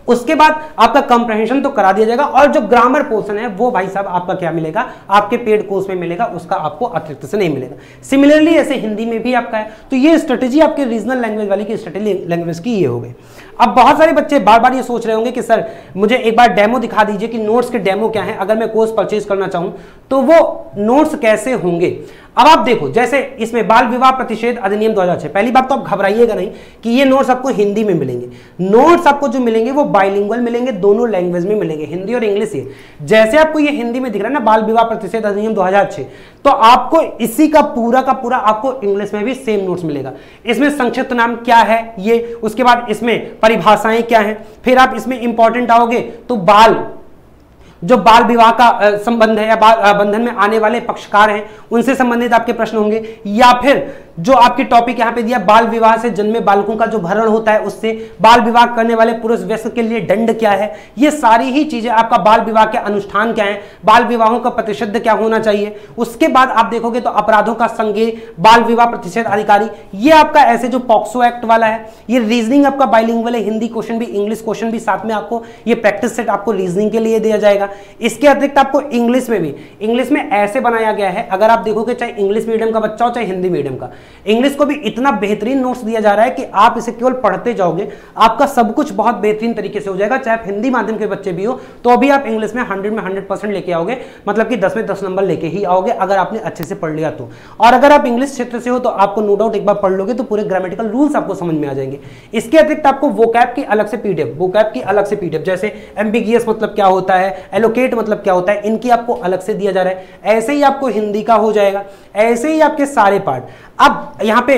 उसके बाद आपका कंप्रहेंशन तो करा दिया जाएगा और जो ग्रामर पोर्शन है, वो भाई साहब आपका क्या मिलेगा? आपके पेड कोर्स में मिलेगा, उसका आपको अतिरिक्त से नहीं मिलेगा। सिमिलरली ऐसे हिंदी में भी आपका है। तो ये स्ट्रेटेजी आपके रीजनल लैंग्वेज वाली की स्ट्रेटेजी लैंग्वेज की ये हो गई। अब बहुत सारे बच्चे बार बार ये सोच रहे होंगे कि, सर, मुझे एक बार डेमो दिखा दीजिए कि नोट्स के डेमो क्या है। अगर मैं कोर्स परचेज करना चाहूँ तो वो नोट्स कैसे होंगे? अब आप देखो, जैसे इसमें बाल विवाह प्रतिषेध अधिनियम 2006 पहली बात तो आप घबराइएगा नहीं कि ये नोट्स आपको हिंदी में मिलेंगे। नोट्स आपको जो मिलेंगे वो बाइलिंगुअल मिलेंगे, दोनों लैंग्वेज में मिलेंगे, हिंदी और इंग्लिश जैसे आपको ये हिंदी में दिख रहा है ना, बाल विवाह प्रतिषेध अधिनियम 2006 तो आपको इसी का पूरा का पूरा आपको इंग्लिश में भी सेम नोट्स मिलेगा। इसमें संक्षिप्त नाम क्या है ये, उसके बाद इसमें परिभाषाएँ क्या है, फिर आप इसमें इंपॉर्टेंट आओगे तो बाल जो बाल विवाह का संबंध है या बंधन में आने वाले पक्षकार हैं, उनसे संबंधित आपके प्रश्न होंगे। या फिर जो आपके टॉपिक यहाँ पे दिया, बाल विवाह से जन्मे बालकों का जो भरण होता है, उससे बाल विवाह करने वाले पुरुष व्यस्त के लिए दंड क्या है? ये सारी ही चीज़ें आपका बाल विवाह के अनुष्ठान क्या है? बाल विवाहों का प्रतिशत क्या होना चाहिए? उसके बाद आप देखोगे तो अपराधों का संज्ञ बाल विवाह प्रतिशत अधिकारी। ये आपका ऐसे जो पॉक्सो एक्ट वाला है, ये रीजनिंग आपका बाइलिंग वाले हिंदी क्वेश्चन भी इंग्लिश क्वेश्चन भी साथ में आपको, ये प्रैक्टिस सेट आपको रीजनिंग के लिए दिया जाएगा। इसके अतिरिक्त आपको इंग्लिश में भी, इंग्लिश में ऐसे बनाया गया है, अगर आप देखोगे चाहे इंग्लिश मीडियम का बच्चा हो, चाहे हिंदी मीडियम का, इंग्लिश को भी इतना बेहतरीन नोट्स दिया जा रहा है कि आप इसे केवल पढ़ते जाओगे, आपका सब कुछ बहुत बेहतरीन तरीके से हो जाएगा, चाहे आप हिंदी माध्यम के बच्चे भी हो तो अभी आप इंग्लिश में हंड्रेड में हंड्रेड लेके आओगे मतलब कि दस में दस नंबर लेके ही आओगे, अगर आपने अच्छे से पढ़ लिया तो। और अगर आप इंग्लिश क्षेत्र से हो तो आपको नो डाउट एक बार पढ़ लोगे तो पूरे ग्रामेटिकल रूल्स आपको समझ में आ जाएँगे। इसके अतिरिक्त आपको वोकैप की अलग से पीडीएफ वोकैप की अलग से पीडीएफ जैसे एम्बिगियस मतलब क्या होता है एलोकेट मतलब क्या होता है? इनकी आपको अलग से दिया जा रहा है। ऐसे ही आपको हिंदी का हो जाएगा। ऐसे ही आपके सारे पार्ट अब यहाँ पे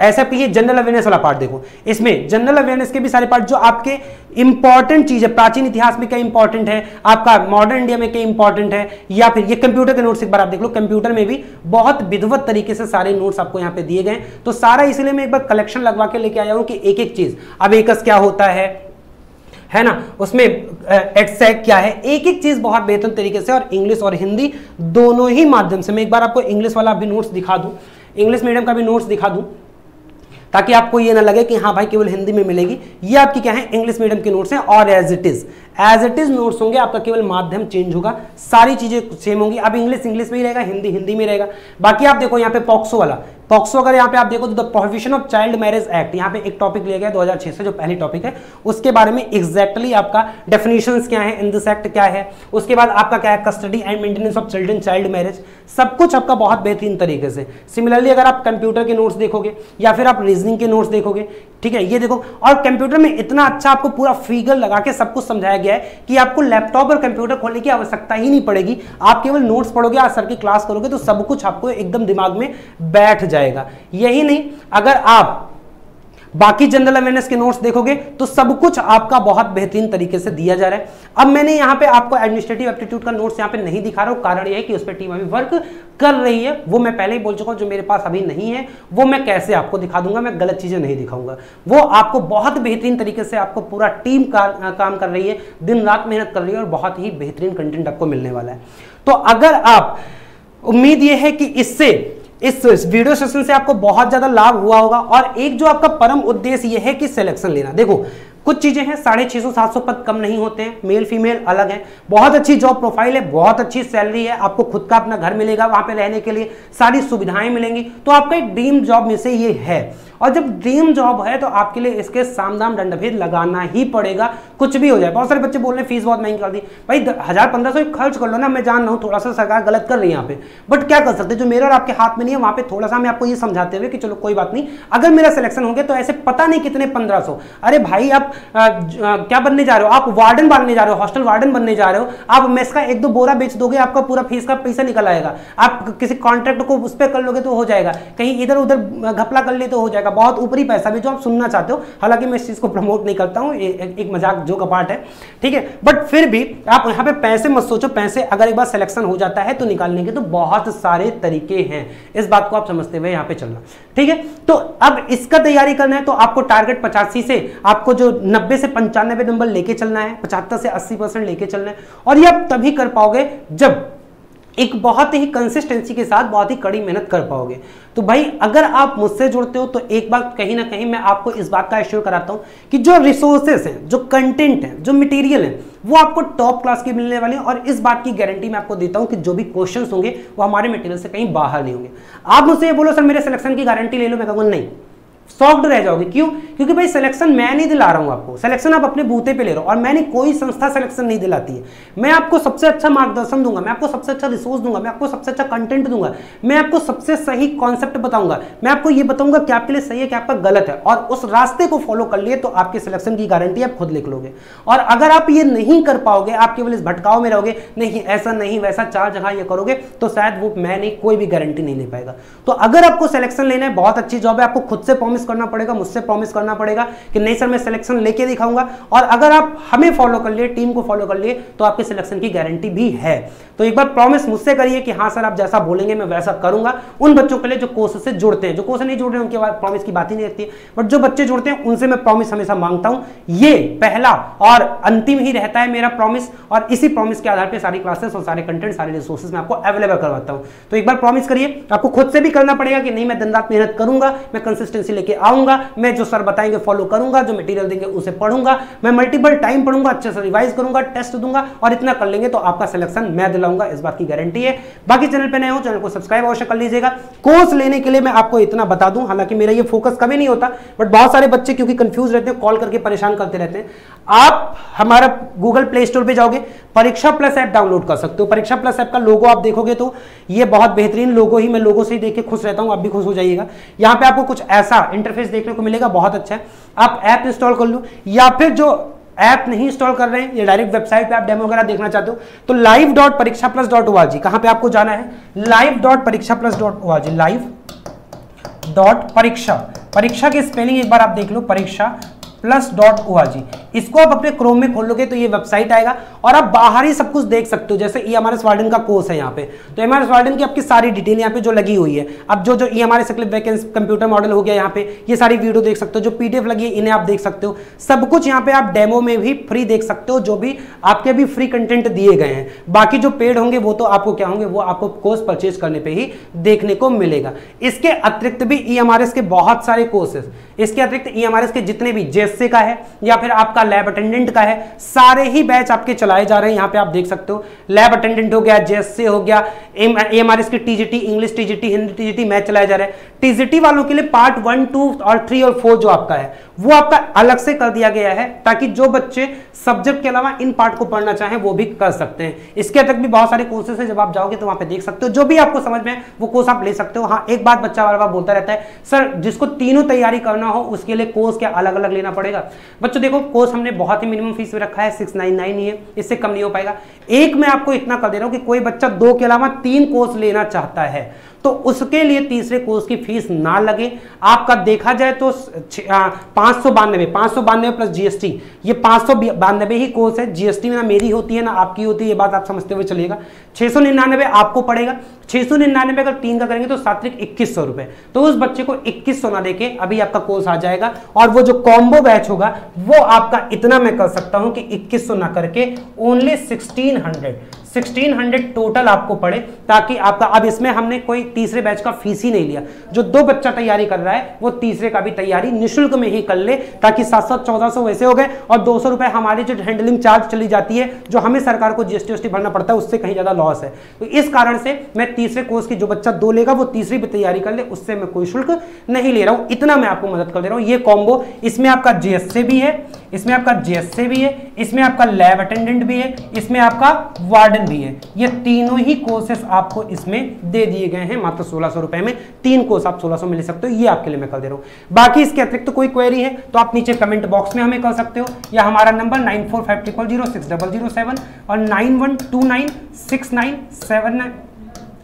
ऐसा पी जनरल अवेयरनेस वाला पार्ट देखो। इसमें जनरल अवेयरनेस के भी सारे पार्ट जो आपके इंपॉर्टेंट चीज़ है। प्राचीन इतिहास में क्या इंपॉर्टेंट है? आपका मॉडर्न इंडिया में क्या इंपॉर्टेंट है? या फिर ये कंप्यूटर के नोट्स एक बार आप देख लो। कंप्यूटर में भी बहुत विधवत तरीके से सारे नोट्स आपको यहाँ पे दिए गए तो सारा इसलिए मैं एक बार कलेक्शन लगवा के लेके आया हूँ कि एक एक चीज़। अब एकस क्या होता है? है ना? उसमें एक्सैक्ट क्या है? एक एक चीज़ बहुत बेहतर तरीके से और इंग्लिश और हिंदी दोनों ही माध्यम से। मैं एक बार आपको इंग्लिश वाला भी नोट्स दिखा दूँ। इंग्लिश मीडियम का भी नोट्स दिखा दूँ, ताकि आपको ये ना लगे कि हाँ भाई केवल हिंदी में मिलेगी। ये आपकी क्या है? इंग्लिश मीडियम के नोट्स हैं और as it is as it is notes होंगे, आपका केवल माध्यम चेंज होगा। सारी चीज़ें सेम होंगी। अब इंग्लिश इंग्लिश में ही रहेगा, हिंदी हिंदी में रहेगा। बाकी आप देखो यहाँ पे पॉक्सो वाला। पॉक्सो अगर यहाँ पे आप देखो तो the prohibition of child marriage act यहाँ पे एक टॉपिक लिया गया 2006 से, जो पहली टॉपिक है। उसके बारे में एग्जैक्टली आपका डेफिनेशन क्या है इन दिस एक्ट क्या है। उसके बाद आपका क्या है custody and maintenance of children child marriage सब कुछ आपका बहुत बेहतरीन तरीके से। सिमिलरली अगर आप कंप्यूटर के नोट्स देखोगे, या फिर आप रीजनिंग के नोट्स देखोगे, ठीक है, ये देखो। और कंप्यूटर में इतना अच्छा आपको पूरा फिगर लगा के सब कुछ समझाया गया है कि आपको लैपटॉप और कंप्यूटर खोलने की आवश्यकता ही नहीं पड़ेगी। आप केवल नोट्स पढ़ोगे, आज सर की क्लास करोगे तो सब कुछ आपको एकदम दिमाग में बैठ जाएगा। यही नहीं, अगर आप बाकी जनरल अवेयरनेस के नोट्स देखोगे तो सब कुछ आपका बहुत बेहतरीन तरीके से दिया जा रहा है। अब मैंने यहाँ पे आपको एडमिनिस्ट्रेटिव एप्टीट्यूड का नोट्स यहाँ पे नहीं दिखा रहा हूँ। कारण यह है कि उस पर टीम अभी वर्क कर रही है। वो मैं पहले ही बोल चुका हूँ जो मेरे पास अभी नहीं है वो मैं कैसे आपको दिखा दूँगा मैं गलत चीज़ें नहीं दिखाऊँगा। वो आपको बहुत बेहतरीन तरीके से आपको पूरा टीम का, काम कर रही है दिन रात मेहनत कर रही है और बहुत ही बेहतरीन कंटेंट आपको मिलने वाला है। तो अगर आप उम्मीद ये है कि इससे इस वीडियो सेशन से आपको बहुत ज़्यादा लाभ हुआ होगा और एक जो आपका परम उद्देश्य यह है कि सिलेक्शन लेना। देखो, कुछ चीज़ें हैं, साढ़े छह सौ, सात सौ पद कम नहीं होते हैं मेल फीमेल अलग है। बहुत अच्छी जॉब प्रोफ़ाइल है, बहुत अच्छी सैलरी है, आपको खुद का अपना घर मिलेगा वहाँ पे रहने के लिए, सारी सुविधाएँ मिलेंगी। तो आपका एक ड्रीम जॉब में से ये है। और जब ड्रीम जॉब है तो आपके लिए इसके सामदाम दंडभेद लगाना ही पड़ेगा। कुछ भी हो जाए। बहुत सारे बच्चे बोल रहे हैं फ़ीस बहुत महँगी कर दी। भाई हज़ार पंद्रह सौ खर्च कर लो ना, मैं जान रहा हूँ, थोड़ा सा सरकार गलत कर रही है यहाँ पे। बट क्या कर सकते जो मेरा और आपके हाथ में नहीं है, वहाँ पे थोड़ा सा मैं आपको ये समझाते हुए कि चलो, कोई बात नहीं। अगर मेरा सिलेक्शन हो गया तो ऐसे पता नहीं कितने पंद्रह अरे भाई, आप क्या बनने जा रहे हो? आप वार्डन बनने जा रहे हो हॉस्टल वार्डन बनने जा रहे हो। आप मेस का एक दो बोरा बेच दोगे, आपका पूरा फ़ीस का पैसा निकल आएगा। आप किसी कॉन्ट्रैक्ट को उस पर कर लोगे तो हो जाएगा। कहीं इधर उधर घपला कर ले तो हो जाएगा। बहुत ऊपरी पैसा भी जो आप सुनना चाहते हो, हालाँकि मैं इस चीज़ को प्रमोट नहीं करता हूँ एक मज़ाक जो का पार्ट है, ठीक है? बट फिर भी आप यहाँ पे पैसे मत सोचो, पैसे अगर एक बार सिलेक्शन हो जाता है तो निकालने के तो बहुत सारे तरीके हैं। इस बात को आप समझते हुए यहाँ पे चलना, ठीक है? तो अब इसका तैयारी करना है तो आपको टारगेट पचासी से, आपको जो नब्बे से पंचानबे नंबर लेके चलना है, पचहत्तर से अस्सी लेके चलना है, और ये आप तभी कर पाओगे जब एक बहुत ही कंसिस्टेंसी के साथ बहुत ही कड़ी मेहनत कर पाओगे। तो भाई, अगर आप मुझसे जुड़ते हो तो एक बात कहीं ना कहीं मैं आपको इस बात का एश्योर कराता हूँ कि जो रिसोर्सेस हैं, जो कंटेंट है, जो मटेरियल है, वो आपको टॉप क्लास की मिलने वाली है और इस बात की गारंटी मैं आपको देता हूँ कि जो भी क्वेश्चन होंगे, वो हमारे मटेरियल से कहीं बाहर नहीं होंगे। आप मुझसे ये बोलो, सर, मेरे सिलेक्शन की गारंटी ले लो। मैं कहूँगा, नहीं। सॉफ्ट रह जाओगे। क्यों? क्योंकि भाई सिलेक्शन मैं नहीं दिला रहा हूँ आपको। सिलेक्शन आप अपने बूते पे ले रहे हो और मैंने कोई संस्था सिलेक्शन नहीं दिलाती है। मैं आपको सबसे अच्छा मार्गदर्शन दूँगा, मैं आपको सबसे अच्छा रिसोर्स दूँगा, मैं आपको सबसे अच्छा कंटेंट दूँगा, मैं आपको सबसे सही कॉन्सेप्ट बताऊँगा, मैं आपको ये बताऊँगा कि आपके लिए सही है, कि आपका गलत है। और उस रास्ते को फॉलो कर लिए तो आपके सिलेक्शन की गारंटी आप खुद लिख लोगे। और अगर आप ये नहीं कर पाओगे, आप केवल इस भटकाव में रहोगे, नहीं, ऐसा नहीं, वैसा चार जगह ये करोगे तो शायद वो मैं नहीं कोई भी गारंटी नहीं ले पाएगा। तो अगर आपको सिलेक्शन लेना है, बहुत अच्छी जॉब है, आपको खुद से प्रॉमिस करना पड़ेगा, मुझसे प्रॉमिस करना पड़ेगा कि नहीं सर, मैं सिलेक्शन लेके दिखाऊँगा। और अगर आप हमें फॉलो कर लिए टीम को फॉलो कर लिए तो आपके सिलेक्शन की गारंटी भी है। तो एक बार प्रॉमिस मुझसे करिए कि हाँ सर, आप जैसा बोलेंगे, मैं वैसा करूँगा। उन बच्चों के लिए जो कोर्स से जुड़ते हैं, जो कोर्स नहीं जुड़ रहे उनके बाद प्रॉमिस की बात ही नहीं रहती बट जो बच्चे जुड़ते हैं, उनसे मैं प्रॉमिस हमेशा माँगता हूँ। ये पहला और अंतिम ही रहता है मेरा प्रॉमिस और इसी प्रॉमिस के आधार पर सारी क्लासेस और सारे कंटेंट सारे रिसोर्सेज मैं आपको अवेलेबल करवाता हूँ। तो एक बार प्रॉमिस करिए, आपको खुद से भी करना पड़ेगा कि नहीं, मैं दिन रात मेहनत करूँगा, मैं कंसिस्टेंसी लेके आऊँगा, मैं जो सर बताएँगे फॉलो करूँगा, जो मटेरियल देंगे उसे पढ़ूँगा, मैं मल्टीपल टाइम पढ़ूँगा, अच्छे से रिवाइज करूँगा टेस्ट दूँगा और इतना कर लेंगे तो आपका सिलेक्शन मैं दिलाऊँगा, इस बात की गारंटी है। बाकी चैनल पर नए हो चैनल को सब्सक्राइब अवश्य कर लीजिएगा। कोर्स लेने के लिए मैं आपको इतना बता दूँ, हालाँकि मेरा ये फोकस कभी नहीं होता बट बहुत सारे बच्चे क्योंकि कंफ्यूज रहते हैं कॉल करके परेशान करते रहते हैं। आप हमारा गूगल प्ले स्टोर पर जाओगे, परीक्षा प्लस ऐप डाउनलोड कर सकते हो। परीक्षा प्लस ऐप का लोगो आप देखोगे तो ये बहुत बेहतरीन लोगो ही मैं लोगो से ही देख के खुश रहता हूँ, आप भी खुश हो जाइएगा। यहाँ पे आपको कुछ ऐसा इंटरफेस देखने को मिलेगा, बहुत अच्छा है। आप ऐप इंस्टॉल कर लो, या फिर जो ऐप नहीं इंस्टॉल कर रहे हैं, या डायरेक्ट वेबसाइट पे आप डेमो वगैरह देखना चाहते हो तो live dot Pariksha plus dot O R G कहाँ पर आपको जाना है? Live dot Pariksha plus dot O R G live dot Pariksha Pariksha की स्पेलिंग एक बार आप देख लो, परीक्षा प्लस डॉट ओ इसको आप अपने क्रोम में खोलोगे तो ये वेबसाइट आएगा और आप बाहर ही सब कुछ देख सकते हो, जैसे ई एम वार्डन का कोर्स है यहाँ पे। तो एम आर वार्डन की आपकी सारी डिटेल यहाँ पे जो लगी हुई है। अब जो जो E M vacancy computer model हो गया यहाँ पे, ये सारी वीडियो देख सकते हो, जो पीडीएफ लगी है, इन्हें आप देख सकते हो। सब कुछ यहाँ पे आप डेमो में भी फ्री देख सकते हो, जो भी आपके भी फ्री कंटेंट दिए गए हैं। बाकी जो पेड होंगे, वो तो आपको क्या होंगे, वो आपको कोर्स परचेज करने पर ही देखने को मिलेगा। इसके अतिरिक्त भी ई के बहुत सारे कोर्सेज इसके अतिरिक्त ई के जितने भी जेएससी का है या फिर आपका लैब अटेंडेंट का है, सारे ही बैच आपके चलाए जा रहे हैं, यहाँ पे आप देख सकते हो। लैब अटेंडेंट हो गया जेएससी हो गया एम आर एस की TGT English TGT Hindi TGT match चलाए जा रहे हैं। टीजीटी वालों के लिए पार्ट वन टू और थ्री और फोर जो आपका है, वो आपका अलग से कर दिया गया है, ताकि जो बच्चे सब्जेक्ट के अलावा इन पार्ट को पढ़ना चाहें वो भी कर सकते हैं। इसके तक भी बहुत सारे कोर्सेज है, जब आप जाओगे तो वहाँ पे देख सकते हो। जो भी आपको समझ में वो कोर्स आप ले सकते हो। हाँ एक बात बच्चा बार बार बोलता रहता है, सर, जिसको तीनों तैयारी करना हो, उसके लिए कोर्स क्या अलग अलग लेना पड़ेगा? बच्चों, देखो कोर्स हमने बहुत ही मिनिमम फ़ीस में रखा है सिक्स नाइन नाइन ही है, इससे कम नहीं हो पाएगा। एक मैं आपको इतना कर दे रहा हूँ कि कोई बच्चा दो के अलावा तीन कोर्स लेना चाहता है। तो उसके लिए तीसरे कोर्स की फ़ीस ना लगे। आपका देखा जाए तो पाँच सौ बानवे, पाँच सौ बानवे प्लस जीएसटी ये पाँच सौ बानवे ही कोर्स है। जीएसटी में ना मेरी होती है ना आपकी होती है, ये बात आप समझते हुए चलेगा छह सौ निन्यानवे आपको पड़ेगा। छह सौ निन्यानवे अगर तीन का करेंगे तो सात्विक इक्कीस सौ रुपए। तो उस बच्चे को इक्कीस सौ ना देके अभी आपका कोर्स आ जाएगा। और वो जो कॉम्बो बैच होगा, वो आपका इतना मैं कर सकता हूँ कि इक्कीस सौ ना करके ओनली सिक्सटीन हंड्रेड 1600 टोटल आपको पड़े, ताकि आपका, अब इसमें हमने कोई तीसरे बैच का फ़ीस ही नहीं लिया। जो दो बच्चा तैयारी कर रहा है, वो तीसरे का भी तैयारी निशुल्क में ही कर ले, ताकि सात सात चौदह सौ वैसे हो गए, और दो सौ रुपए हमारी जो हैंडलिंग चार्ज चली जाती है, जो हमें सरकार को जीएसटी एसटी भरना पड़ता है, उससे कहीं ज़्यादा लॉस है। तो इस कारण से मैं तीसरे कोर्स की जो बच्चा दो लेगा, वो तीसरी भी तैयारी कर ले, उससे मैं कोई शुल्क नहीं ले रहा हूँ। इतना मैं आपको मदद कर दे रहा हूँ। ये कॉम्बो इसमें आपका जीएससी भी है, इसमें आपका जीएससी भी है, इसमें आपका लैब अटेंडेंट भी है, इसमें आपका वार्डन भी है। ये तीनों ही कोर्सेस आपको इसमें दे दिए गए हैं। मात्र सोलह सौ रुपए में तीन कोर्स आप सोलह सौ में ले सकते हो, ये आपके लिए मैं कर दे रहा हूँ। बाकी इसके अतिरिक्त तो कोई क्वेरी है तो आप नीचे कमेंट बॉक्स में हमें कर सकते हो, या हमारा number nine four five triple zero six double zero seven और nine one two nine six nine seven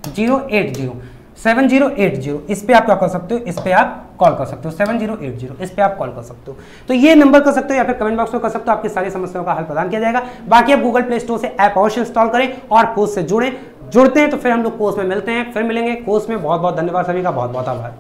zero eight zero seven zero eight zero इस पर आप क्या कर सकते हो, इस पर आप कॉल कर सकते हो सेवन ज़ीरो एट ज़ीरो इस पर आप कॉल कर सकते हो। तो ये नंबर कर सकते हो, या फिर कमेंट बॉक्स में कर सकते हो, आपकी सारी समस्याओं का हल प्रदान किया जाएगा। बाकी आप गूगल प्ले स्टोर से ऐप अवश्य इंस्टॉल करें और कोर्स से जुड़े। जुड़ते हैं तो फिर हम लोग कोर्स में मिलते हैं, फिर मिलेंगे। कोर्स में बहुत बहुत धन्यवाद सभी का बहुत बहुत आभार।